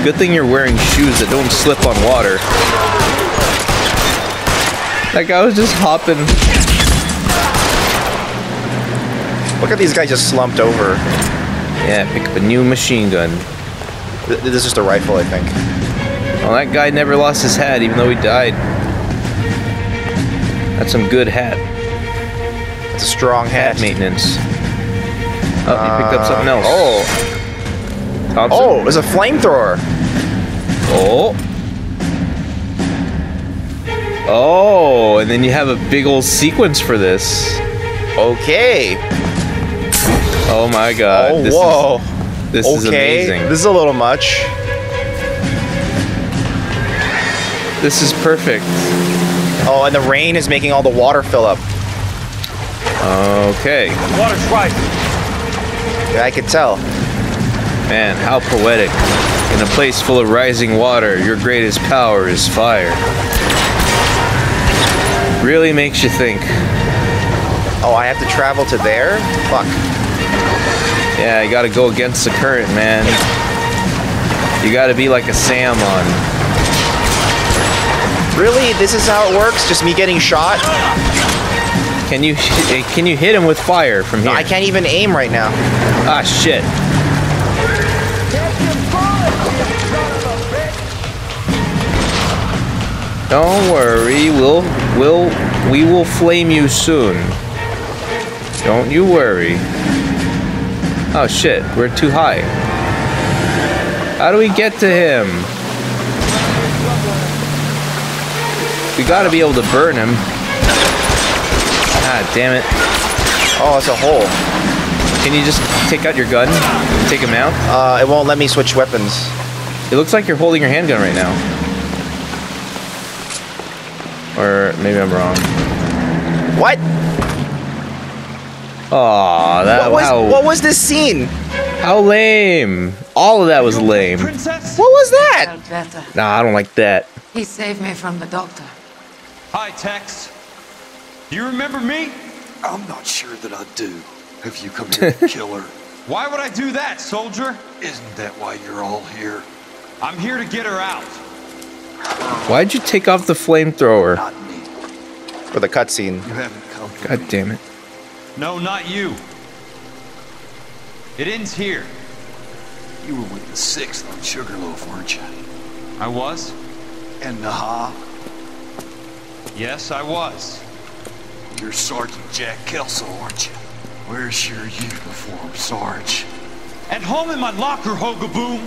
Good thing you're wearing shoes that don't slip on water. That guy was just hopping. Look at these guys just slumped over. Yeah, pick up a new machine gun. This is just a rifle, I think. Well, that guy never lost his hat, even though he died. That's some good hat. It's a strong Hat hat. maintenance. Oh, you picked up something uh, else. Oh, Thompson? oh, there's a flamethrower. Oh. Oh, and then you have a big old sequence for this. Okay. Oh my god. oh, this whoa. Is, this is amazing. This is a little much. This is perfect. Oh, and the rain is making all the water fill up. Okay. Water's rising. Yeah, I could tell. Man, how poetic. In a place full of rising water, your greatest power is fire. Really makes you think. Oh, I have to travel to there? Fuck. Yeah, you gotta go against the current, man. You gotta be like a salmon. Really? This is how it works? Just me getting shot? Can you can you hit him with fire from here? I can't even aim right now. Ah shit. Don't worry, we'll we'll we will flame you soon. Don't you worry. Oh shit, we're too high. How do we get to him? We gotta be able to burn him. Ah, damn it. Oh, it's a hole. Can you just take out your gun take him out? Uh, it won't let me switch weapons. It looks like you're holding your handgun right now. Or maybe I'm wrong. What? Aw, that What was, how, what was this scene? how lame. All of that was lame. Princess? What was that? Felt better. Nah, I don't like that. He saved me from the doctor. Hi, Tex. Do you remember me? I'm not sure that I do. Have you come here to kill her? Why would I do that, soldier? Isn't that why you're all here? I'm here to get her out. Why'd you take off the flamethrower? For the cutscene. You haven't come for God damn it. No, not you. It ends here. You were with the sixth on Sugarloaf, weren't you? I was? And Naha? Yes, I was. You're Sergeant Jack Kelso, aren't you? Where's your uniform, Sarge? At home in my locker, Hogeboom.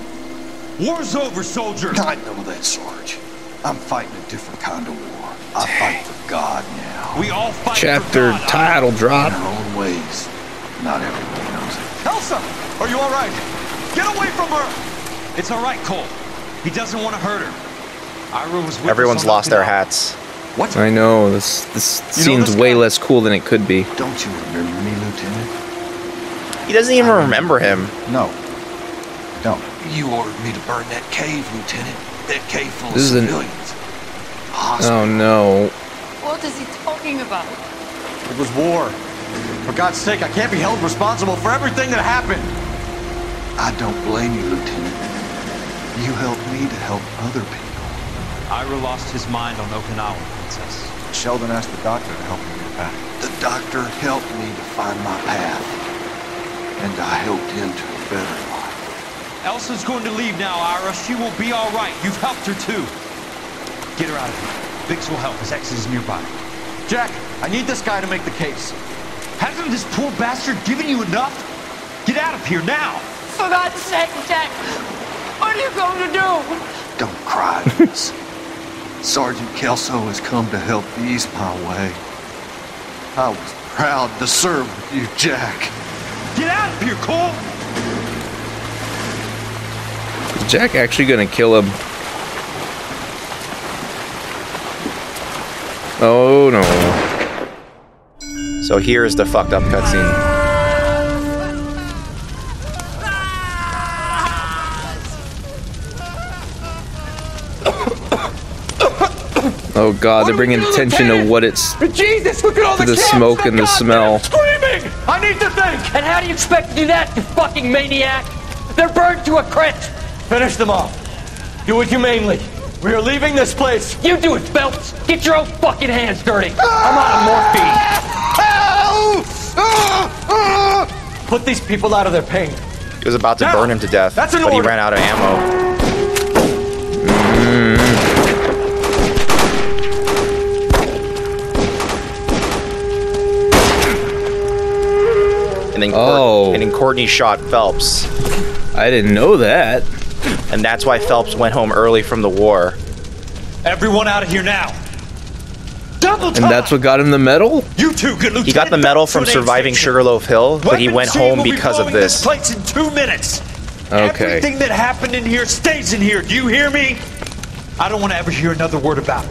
War's over, soldier. I know that, Sarge. I'm fighting a different kind of war. I fight for God now. We all fight Chapter for God. title drop. In our own ways. Not everyone knows it. Elsa, are you all right? Get away from her. It's all right, Cole. He doesn't want to hurt her. Ira was with Everyone's us on lost their Okinawa. hats. What? I know this. This You know seems this way guy? less cool than it could be. Don't you remember me, Lieutenant? He doesn't even remember him. No. Don't. You ordered me to burn that cave, Lieutenant. That cave full This is of an- civilians. Oh no. What is he talking about? It was war. For God's sake, I can't be held responsible for everything that happened. I don't blame you, Lieutenant. You helped me to help other people. Ira lost his mind on Okinawa, Princess. Sheldon asked the doctor to help me get back. The doctor helped me to find my path. And I helped him to a better life. Elsa's going to leave now, Ira. She will be all right. You've helped her too. Get her out of here. Biggs will help. His ex is nearby. Jack, I need this guy to make the case. Hasn't this poor bastard given you enough? Get out of here now. For God's sake, Jack! What are you going to do? Don't cry, Liz. Sergeant Kelso has come to help ease my way. I was proud to serve with you, Jack. Get out of here, Cole! Is Jack actually gonna kill him? Oh no. So here's the fucked up cutscene. Oh god, they're bringing attention to what it's Jesus, look at all to the, the smoke and the smell. Screaming! I need to think! And how do you expect to do that, you fucking maniac? They're burned to a crisp! Finish them off. Do it humanely. We are leaving this place. You do it, Phelps. Get your own fucking hands dirty. I'm out of morphine. Put these people out of their pain. He was about to Now, burn him to death, that's an but he ran out of ammo. And then, Court- Oh. and then Courtney shot Phelps, I didn't know that. And that's why Phelps went home early from the war. Everyone out of here now. Double time. And that's what got him the medal? You two get He got the medal from surviving Sugarloaf Hill, but he went home because of this. place in two minutes. Okay. Everything that happened in here stays in here. Do you hear me? I don't want to ever hear another word about it.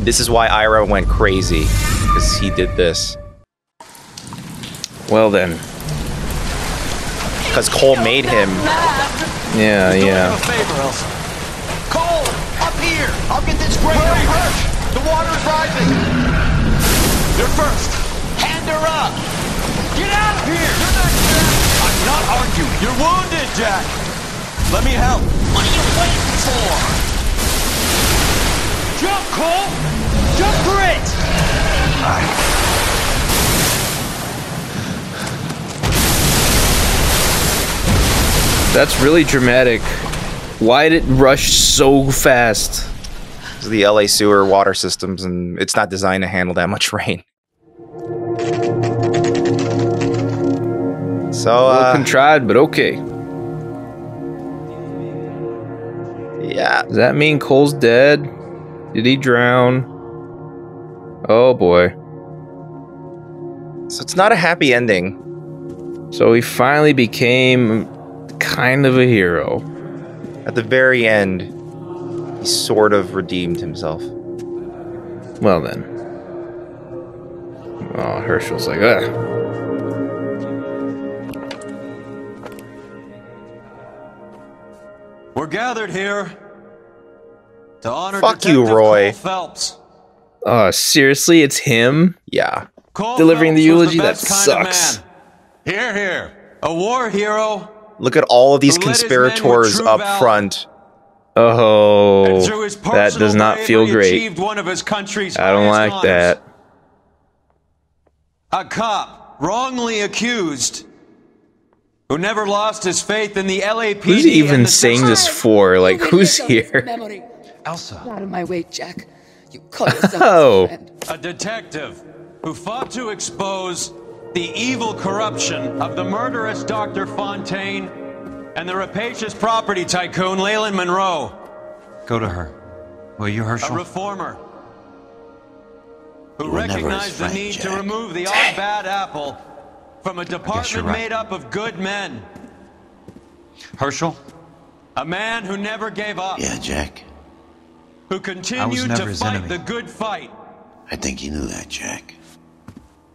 This is why Ira went crazy, because he did this. Well then. Because Cole made him. Yeah, yeah. a favor, Elsa. Cole, up here. I'll get this grader hurt. The water's rising. You're first. Hand her up. Get out of here. You're not Jack. I'm not arguing. You're wounded, Jack. Let me help. What are you waiting for? Jump, Cole! Jump for it! That's really dramatic. Why did it rush so fast? It's the LA sewer water systems, and it's not designed to handle that much rain. So, uh, contrived, but okay. yeah. Does that mean Cole's dead? Did he drown? Oh boy. So it's not a happy ending. So he finally became kind of a hero. At the very end, he sort of redeemed himself. Well then. Oh, Herschel's like, ugh. We're gathered here to honor Fuck you, Roy. Cole Phelps. Oh, seriously? It's him? Yeah. Cole Delivering the Phelps was eulogy? That best kind of sucks. man. Here, here. A war hero. Look at all of these Who led his men with conspirators up front. Oh, and through his that does not feel great. One of his I don't like honors. that. A cop wrongly accused who never lost his faith in the LAPD. Who's and even saying this for? Like, who's here? Memory. Elsa. Out of my way, Jack. You call yourself Oh. A detective who fought to expose the evil corruption of the murderous Dr. Fontaine and the rapacious property tycoon Leland Monroe. Go to her. Will you, A Herschel? reformer who recognized the need to remove the odd bad apple from a department right. made up of good men. Herschel? A man who never gave up. Yeah, Jack. Who continued to fight enemy. the good fight. I think you knew that, Jack.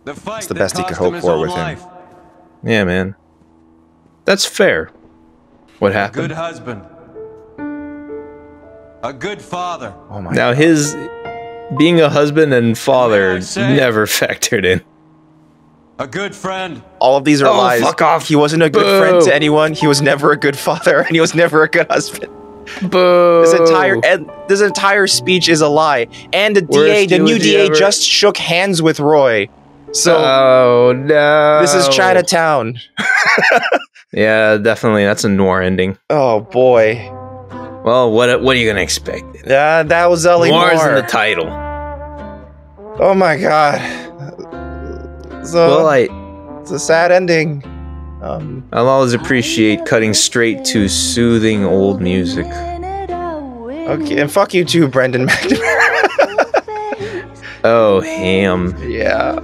The fight It's the that best he could hope for own with him. Yeah, man. That's fair. What happened? A Good husband. A good father. Oh my Now his being a husband and father say- never factored in. A good friend. All of these are Oh, lies. fuck off. He wasn't a good friend to anyone. He was never a good father, and he was never a good husband. Boo. This entire and this entire speech is a lie. And the Worst DA, the new DA, ever. just shook hands with Roy. So oh no. this is Chinatown. Yeah, definitely. That's a noir ending. Oh boy. Well, what what are you gonna expect? Yeah, that was Ellie Noir's Moore. in the title. oh my god. So well, I it's a sad ending. Um, I'll always appreciate cutting straight to soothing old music. okay, and fuck you too, Brendan McNamara. Oh, ham. yeah.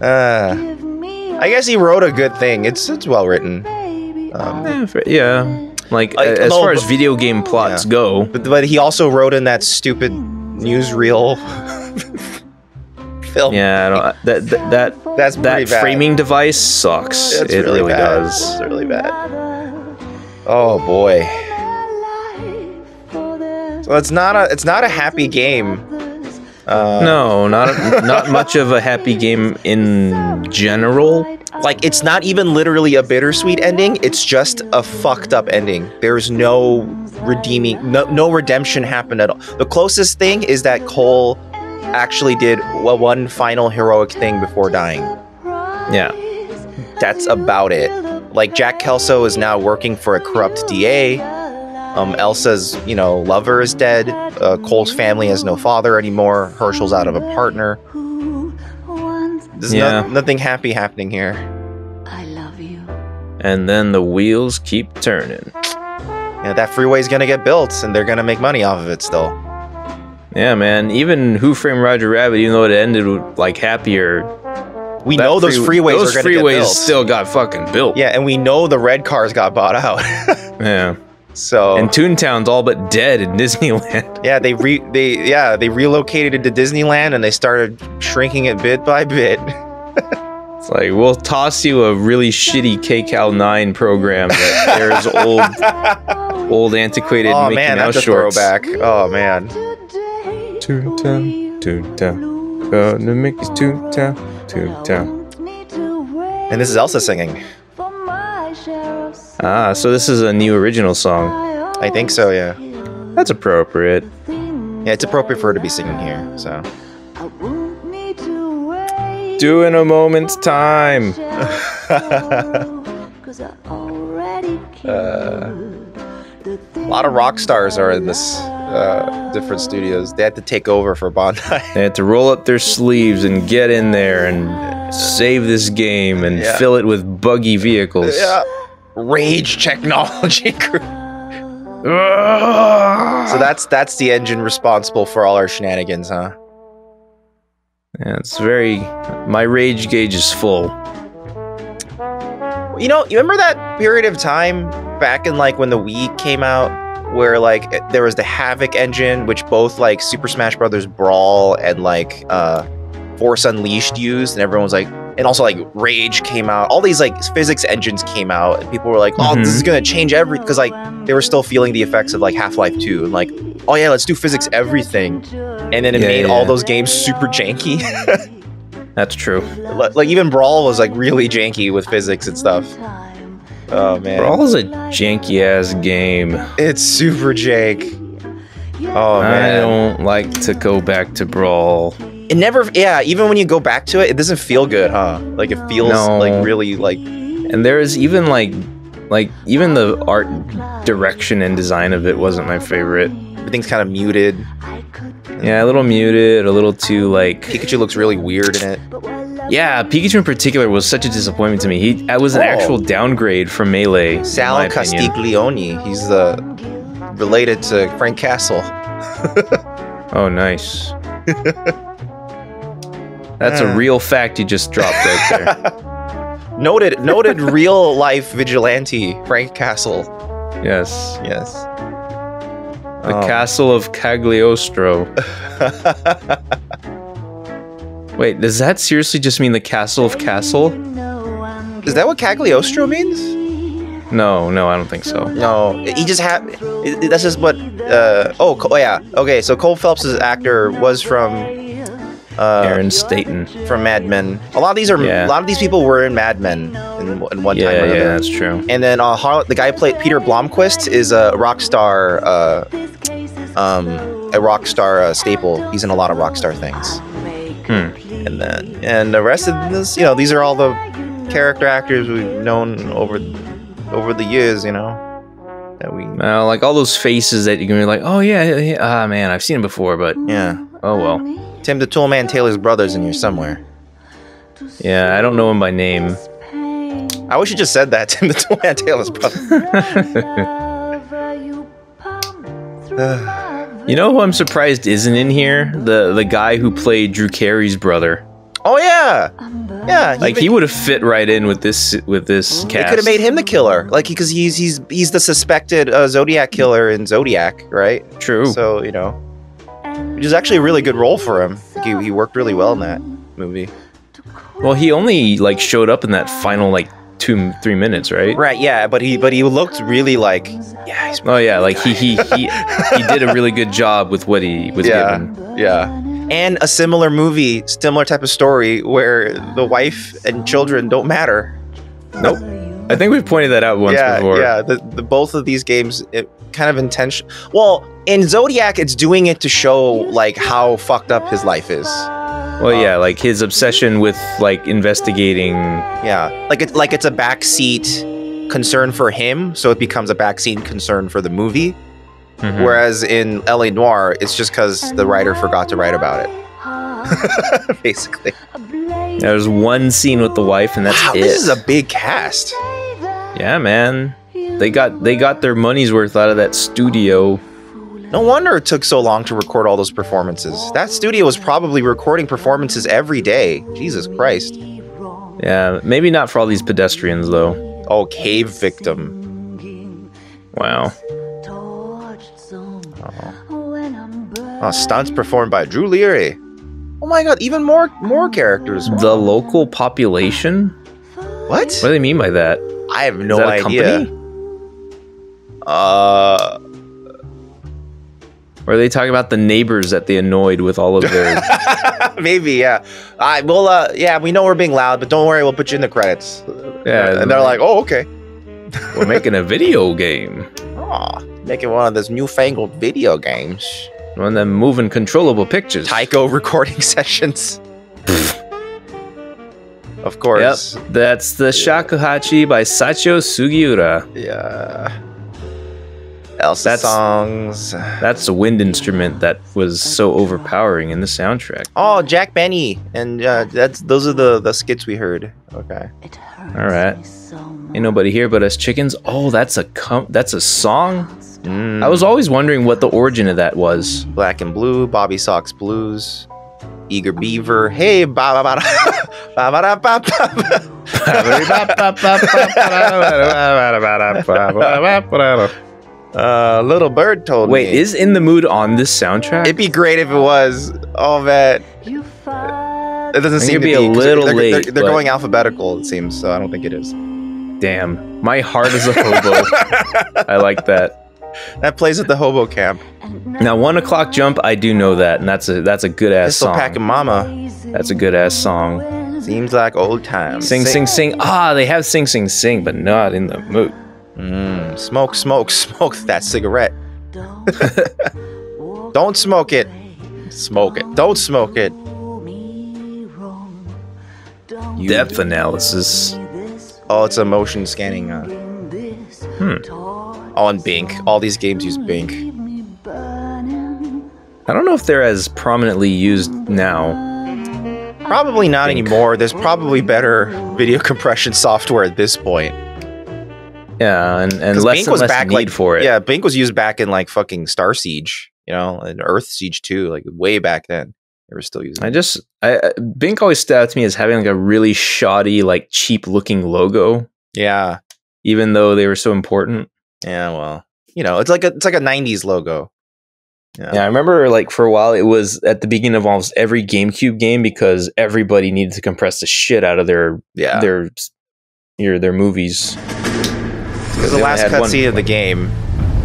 Uh, I guess he wrote a good thing. It's it's well written. Um, Eh, Yeah, like, Like, as no, far as video game plots go, but, but he also wrote in that stupid newsreel film. yeah, I don't, that that that, That's that bad. framing device sucks. It's it really, bad. does. It's really bad. Oh boy. So it's not a it's not a happy game. Uh, No, not not much of a happy game in general. Like it's not even literally a bittersweet ending. It's just a fucked up ending. There's no redeeming, no, no redemption happened at all. The closest thing is that Cole actually did wa- one final heroic thing before dying. Yeah. That's about it. Like Jack Kelso is now working for a corrupt DA. Um, Elsa's, you know, lover is dead. Uh, Cole's family has no father anymore. Herschel's out of a partner. There's no- Yeah. nothing happy happening here. I love you. And then the wheels keep turning. Yeah, that freeway's gonna get built, and they're gonna make money off of it still. Yeah, man. Even Who Framed Roger Rabbit, even though it ended with, like happier, We that know those freeways those are gonna get freeways built. still got fucking built. Yeah, and we know the red cars got bought out. Yeah. So And Toontown's all but dead in Disneyland. yeah, they re they yeah they relocated it to Disneyland, and they started shrinking it bit by bit. It's like we'll toss you a really shitty KCAL 9 program that airs old old antiquated oh Mickey man, Mouse that's a shorts. throwback. Oh man. Toontown, Toontown. The Mickey's Toontown, Toontown. And this is Elsa singing. Ah, so this is a new original song. I think so. Yeah. That's appropriate. Yeah, it's appropriate for her to be singing here. So. Do in a moment's time. Uh, a lot of rock stars are in this uh, different studios. They had to take over for Bondi. They had to roll up their sleeves and get in there and save this game and Yeah. fill it with buggy vehicles. yeah. Rage Technology Group. So that's that's the engine responsible for all our shenanigans, huh? Yeah, it's very. My rage gauge is full. You know, you remember that period of time back in like when the Wii came out, where like there was the Havok engine, which both like Super Smash Brothers Brawl and like uh, Force Unleashed used, and everyone was like, and also like Rage came out. All these like physics engines came out, and people were like, "Oh, this Mhm. is gonna change everything," because like they were still feeling the effects of like Half Life Two, and like, "Oh yeah, let's do physics everything," and then it Yeah, made yeah, all those games super janky. That's true. Li- like even Brawl was like really janky with physics and stuff. Oh man, Brawl is a janky ass game. it's super jank. Oh I don't like to go back to Brawl. It never. Yeah, even when you go back to it, it doesn't feel good, huh? Like it feels No. like really like. And there is even like, like even the art direction and design of it wasn't my favorite. Everything's kind of muted. Yeah, a little muted, a little too like. Pikachu looks really weird in it. Yeah, Pikachu in particular was such a disappointment to me. He that was an Oh. actual downgrade from Melee. in Sal opinion. Castiglione. He's the related to Frank Castle. Oh, nice. That's a real fact you just dropped right there. Noted, noted real life vigilante Frank Castle. yes. Yes. The Oh. castle of Cagliostro. Wait, does that seriously just mean the castle of Castle? Is that what Cagliostro means? No, no, I don't think so. No, he just had. That's just what. Uh, oh, oh, yeah. Okay, so Cole Phelps' actor was from. Uh, Aaron Staton from Mad Men. A lot of these are. Yeah. A lot of these people were in Mad Men in, in one time Yeah, or yeah, another. that's true. And then uh, Har- the guy who played Peter Blomquist is a Rockstar. Uh, um, a Rockstar uh, staple. He's in a lot of Rockstar things. Hmm. And then and the rest of this, you know, these are all the character actors we've known over over the years. You know, that we. Now, like all those faces that you can be like, oh yeah, yeah, yeah, ah man, I've seen him before, but Yeah. oh well. Tim the Toolman Taylor's brother's in here somewhere. Yeah, I don't know him by name. I wish you just said that. Tim the Toolman Taylor's brother. You know who I'm surprised isn't in here? The the guy who played Drew Carey's brother. oh yeah, yeah. Like he would have fit right in with this with this They cast. could have made him the killer, like because he's he's he's the suspected uh, Zodiac killer in Zodiac, right? True. So you know, which is actually a really good role for him. Like, he he worked really well in that movie. Well, he only like showed up in that final like two three minutes, right? Right. Yeah. But he but he looked really like yeah. He's, Oh yeah, like he he he he did a really good job with what he was yeah. given. Yeah. And a similar movie, similar type of story where the wife and children don't matter. Nope. I think we've pointed that out once yeah, before. Yeah, the, the both of these games it kind of intention. Well, in Zodiac, it's doing it to show like how fucked up his life is. Well, yeah, like his obsession with like investigating. Yeah, like it's like it's a backseat concern for him, so it becomes a backseat concern for the movie. Mhm. Whereas in LA Noir, it's just because the writer forgot to write about it. Basically, There's one scene with the wife, and that's wow, it. this is a big cast. Yeah, man. They got they got their money's worth out of that studio. No wonder it took so long to record all those performances. That studio was probably recording performances every day. Jesus Christ. Yeah, maybe not for all these pedestrians though. Oh, cave victim. Wow. Oh, stunts performed by Drew Leary. Oh my god, even more more characters. The local population? What? What do they mean by that? I have no idea. company? Uh Or are they talking about the neighbors that they annoyed with all of their maybe, yeah. I will uh yeah, we know we're being loud, but don't worry, we'll put you in the credits. Yeah, and they're like, "Oh, okay." We're making a video game. Aw, making one of those newfangled video games. One of them moving controllable pictures. Tycho recording sessions. Of course. Yep, that's the Shakuhachi by Sacho Sugiura. Yeah. Elsa That's- songs. That's the wind instrument that was so overpowering in the soundtrack. Oh, Jack Benny, and uh, that's those are the the skits we heard. Okay. All right. Ain't nobody here but us chickens. Oh, that's a com- that's a song. Mm. I was always wondering what the origin of that was. Black and Blue, Bobby Sox Blues, Eager Beaver. Hey, ba ba ba ba ba ba ba. Uh, little bird told Wait, me. is In the Mood on this soundtrack? It'd be great if it was. Oh man. It doesn't seem to be a 'cause little they're, late, They're, they're but- going alphabetical, it seems. So I don't think it is. Damn, my heart is a hobo. I like that. That plays at the hobo camp. Now, one o'clock jump, I do know that, and that's a that's a good ass song. packing mama. That's a good ass song. Seems like old times. Sing, sing, sing. Ah, they have sing, sing, sing, but not in the mood. Mm, smoke, smoke, smoke that cigarette. Don't smoke it. Smoke it. Don't smoke it. Depth analysis. Oh, it's a motion scanning. Uh, Hmm. And Bink. All these games use Bink. I don't know if they're as prominently used now. Probably not anymore. There's probably better video compression software at this point. Yeah, and, and less Bink and was less back need like for it. Yeah, Bink was used back in like fucking Star Siege, you know, and Earth Siege too, like way back then. They were still using. I just I I- Bink always stood out to me as having like a really shoddy, like cheap looking logo. Yeah. Even though they were so important. Yeah, well, you know, it's like a it's like a '90s logo. Yeah. I remember like for a while it was at the beginning of almost every GameCube game because everybody needed to compress the shit out of their Yeah. their your their movies. Because the last had one- cutscene of the game,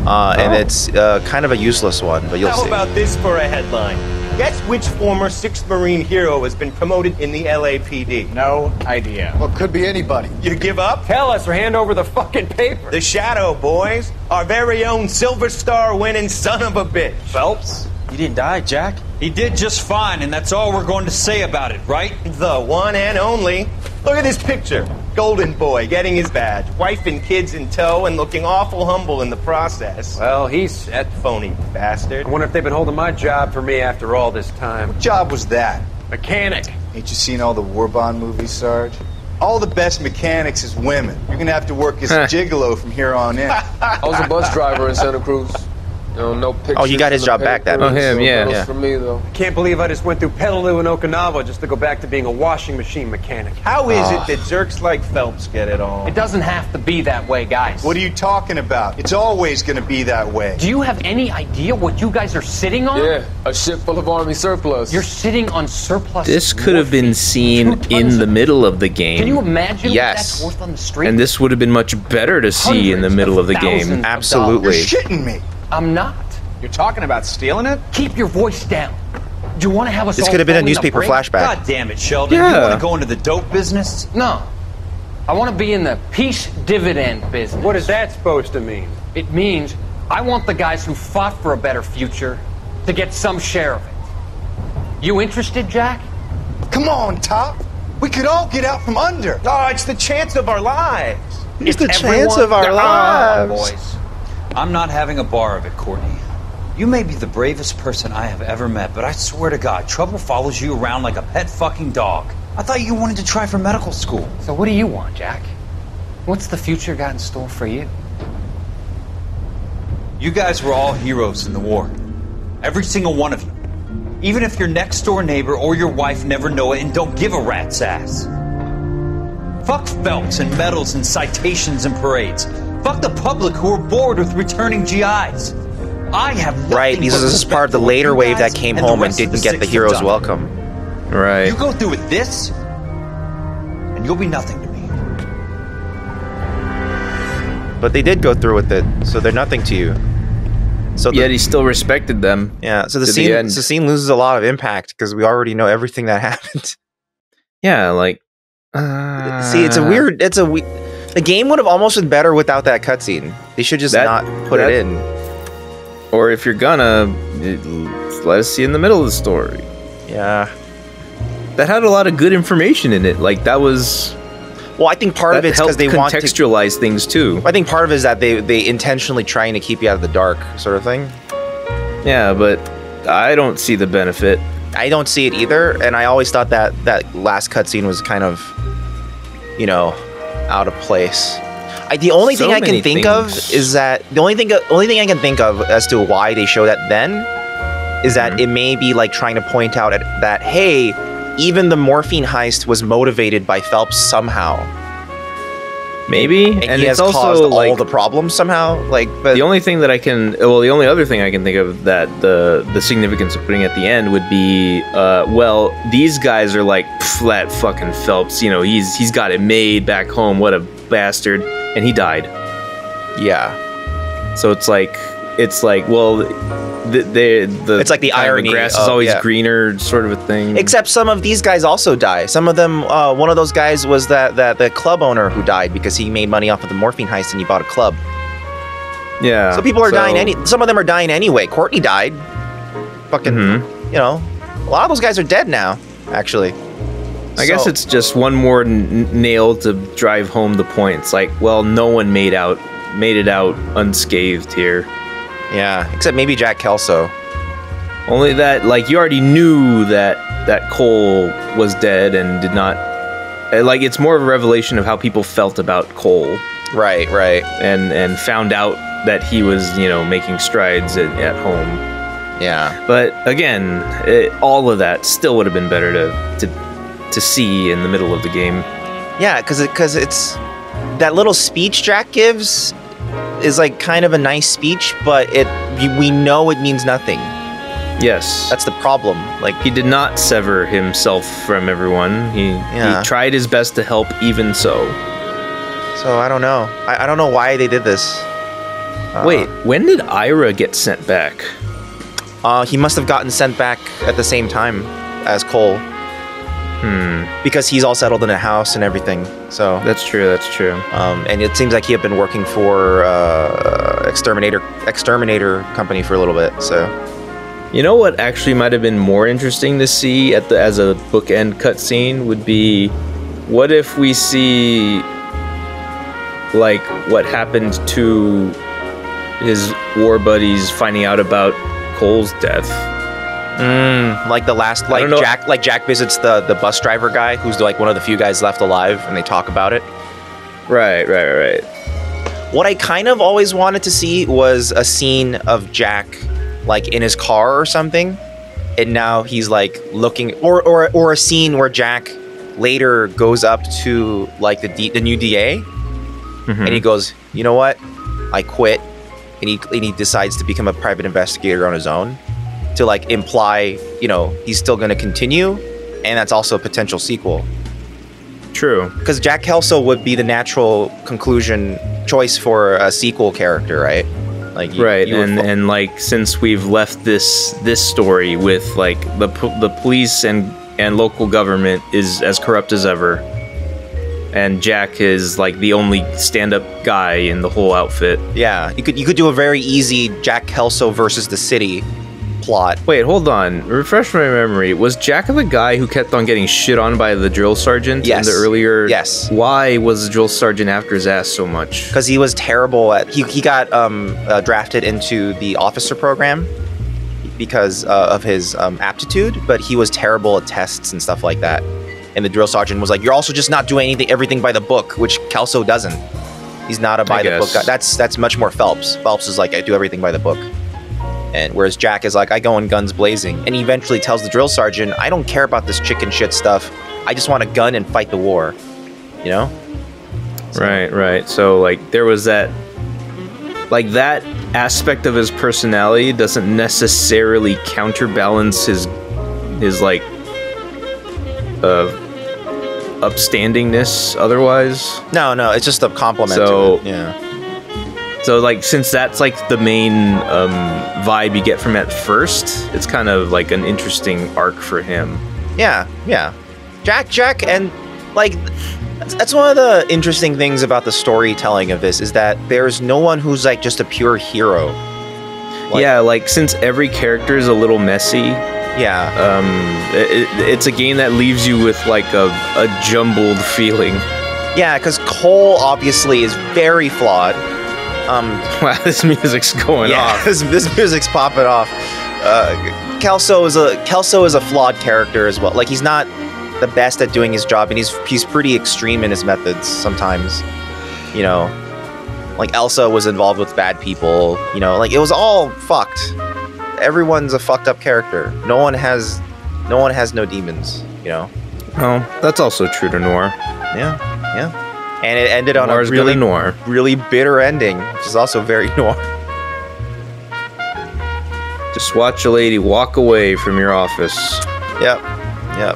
uh, and Oh. it's uh, kind of a useless one, but you'll How see. about this for a headline? Guess which former 6th Marine hero has been promoted in the LAPD? No idea. Well, could be anybody. You give up? Tell us or hand over the fucking paper. The Shadow, boys. Our very own Silver Star winning son of a bitch. Phelps? He didn't die, Jack. He did just fine, and that's all we're going to say about it, right? The one and only. Look at this picture. Golden boy getting his badge, wife and kids in tow, and looking awful humble in the process. Well, he's that phony bastard. I wonder if they've been holding my job for me after all this time. What job was that? Mechanic. Ain't you seen all the war bond movies, Sarge? All the best mechanics is women. You're gonna have to work as a gigolo from here on in. I was a bus driver in Santa Cruz. No, no pictures. Oh, you got his job back, that papers. Oh, him, no yeah. medals Yeah. For me though. I can't believe I just went through Peleliu and Okinawa just to go back to being a washing machine mechanic. How is it ah. that jerks like Phelps get it all? It doesn't have to be that way, guys. What are you talking about? It's always gonna be that way. Do you have any idea what you guys are sitting on? Yeah, a ship full of army surplus. You're sitting on surplus. This could have been seen in the middle of the game. Can you imagine what Yes. that's worth on the street? And this would have been much better to see in the middle of the game. Absolutely. dollars. You're shitting me. I'm not. You're talking about stealing it? Keep your voice down. Do you want to have us This could have been a thrown in the newspaper brink? flashback. God damn it, Sheldon. Yeah. You want to go into the dope business? No. I want to be in the peace dividend business. What is that supposed to mean? It means I want the guys who fought for a better future to get some share of it. You interested, Jack? Come on, Top. We could all get out from under. Oh, it's the chance of our lives. It's the chance of our Ah, lives. I'm not having a bar of it, Courtney. You may be the bravest person I have ever met, but I swear to God, trouble follows you around like a pet fucking dog. I thought you wanted to try for medical school. So what do you want, Jack? What's the future got in store for you? You guys were all heroes in the war. Every single one of you. Even if your next door neighbor or your wife never know it and don't give a rat's ass. Fuck belts and medals and citations and parades. Fuck the public who are bored with returning GIs. I have nothing Right, because this is part of the later wave that came and home and didn't get the hero's Battalion. welcome. Right. You go through with this, and you'll be nothing to me. But they did go through with it, so they're nothing to you. So the, Yet he still respected them. yeah, so the to the scene the scene loses a lot of impact because we already know everything that happened. Yeah, like uh, See, it's a weird. It's a we. The game would have almost been better without that cutscene. They should just That- not put that- it in. Or if you're gonna, it- let us see in the middle of the story. Yeah. That had a lot of good information in it. Like that was. Well, I think part of it's because they want to contextualize things too. I think part of it is that they they intentionally trying to keep you out of the dark, sort of thing. Yeah, but I don't see the benefit. I don't see it either, and I always thought that that last cutscene was kind of, you know, out of place. I, the only So thing I can think things. of is that the only thing only thing I can think of as to why they show that then is that Mm-hmm. it may be like trying to point out at, that hey, even the morphine heist was motivated by Phelps somehow. Maybe, and, and he it's has also caused all the problems somehow. Like, but the only thing that I can, well, the only other thing I can think of that the the significance of putting at the end would be, uh, well, these guys are like flat fucking Phelps. You know, he's he's got it made back home. What a bastard, and he died. Yeah. So it's like it's like well, the the, the It's like the irony grass is always yeah. greener, sort of a thing. Except some of these guys also die. Some of them, uh, one of those guys was that that the club owner who died because he made money off of the morphine heist and he bought a club. yeah. so people are dying any. Some of them are dying anyway. Courtney died. Fucking, Mm-hmm. you know, a lot of those guys are dead now. Actually, I guess it's just one more n- nail to drive home the points. Like, well, no one made out made it out unscathed here. Yeah, except maybe Jack Kelso. Only that, like, you already knew that that Cole was dead and did not. uh, Like, it's more of a revelation of how people felt about Cole. Right, right. And and found out that he was, you know, making strides at, at home. Yeah. But again, it, all of that still would have been better to to to see in the middle of the game. Yeah, because because it's that little speech Jack gives is like kind of a nice speech, but it we- know it means nothing. Yes. That's the problem. Like he did not sever himself from everyone. He Yeah. he tried his best to help even so. So I don't know. I, I don't know why they did this. Uh, Wait, when did Ira get sent back? Uh, he must have gotten sent back at the same time as Cole. Hmm. Because he's all settled in a house and everything. So that's true. That's true. Um, and it seems like he had been working for uh, exterminator exterminator company for a little bit. So You know what actually might have been more interesting to see at the as a bookend cutscene would be what if we see like what happened to his war buddies finding out about Cole's death. Mm, like the last, like Jack, like Jack visits the the bus driver guy, who's like one of the few guys left alive, and they talk about it. Right, right, right. What I kind of always wanted to see was a scene of Jack, like in his car or something, and now he's like looking, or or or a scene where Jack later goes up to like the D, the new DA, and he goes, you know what, I quit, and he and he decides to become a private investigator on his own, to like imply, you know, he's still going to continue, and that's also a potential sequel. True. Because Jack Kelso would be the natural conclusion choice for a sequel character, right? Like you- right you and fo- and like since we've left this this story with like the po- the police and and local government is as corrupt as ever and jack is like the only stand-up guy in the whole outfit yeah, you could you could do a very easy Jack Kelso versus the city plot. wait hold on. Refresh my memory. Was jack the guy who kept on getting shit on by the drill sergeant Yes. in the earlier? Yes. why was the drill sergeant after his ass so much? Because he was terrible at he, he got um, uh, drafted into the officer program because uh, of his um, aptitude but he was terrible at tests and stuff like that. And the drill sergeant was like you're also just not doing anything everything by the book which kelso doesn't. He's not a by the book guy. That's that's much more phelps. Phelps is like i do everything by the book and whereas jack is like i go in guns blazing and he eventually tells the drill sergeant i don't care about this chicken shit stuff i just want a gun and fight the war you know Right, right. So like there was that like that aspect of his personality doesn't necessarily counterbalance his his like uh upstandingness otherwise. no no it's just a compliment So- to it. yeah So like since that's like the main um vibe you get from at first, it's kind of like an interesting arc for him. Yeah, yeah. Jack, Jack, and like that's, one of the interesting things about the storytelling of this is that there's no one who's like just a pure hero. yeah, like since every character is a little messy, yeah, um, it- it's a game that leaves you with like a, a jumbled feeling. Yeah, because Cole obviously is very flawed. Um, wow, this music's going yeah, off. This, this music's popping off. Uh, Kelso is a Kelso is a flawed character as well. Like he's not the best at doing his job, and he's he's pretty extreme in his methods sometimes. You know, like Elsa was involved with bad people. You know, like it was all fucked. Everyone's a fucked up character. No one has, no one has no demons. You know. Oh, that's also true to Noir. Yeah, yeah. And it ended on Noir's a really Noir. really bitter ending, which is also very noir. Just watch a lady walk away from your office. Yep, yep.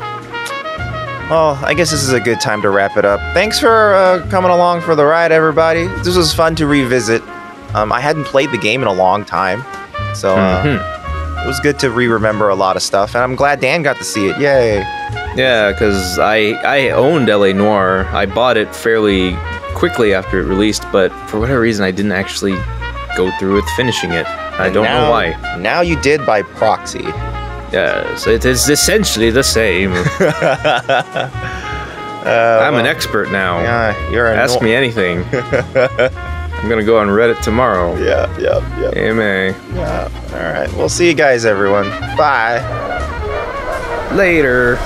Well, I guess this is a good time to wrap it up. Thanks for uh, coming along for the ride, everybody. This was fun to revisit. Um, I hadn't played the game in a long time, so uh, Mhm. it was good to re-remember a lot of stuff. And I'm glad Dan got to see it. Yay! Yeah, because I I owned LA Noir. I bought it fairly quickly after it released, but for whatever reason, I didn't actually go through with finishing it. I don't now- know why. Now you did by proxy. Yes, it is essentially the same. I'm an expert now. Uh, Yeah, you're an Ask no- me anything. I'm gonna go on Reddit tomorrow. Yeah, yeah, yeah. AMA. Yeah. All right. We'll see you guys, everyone. Bye. Later.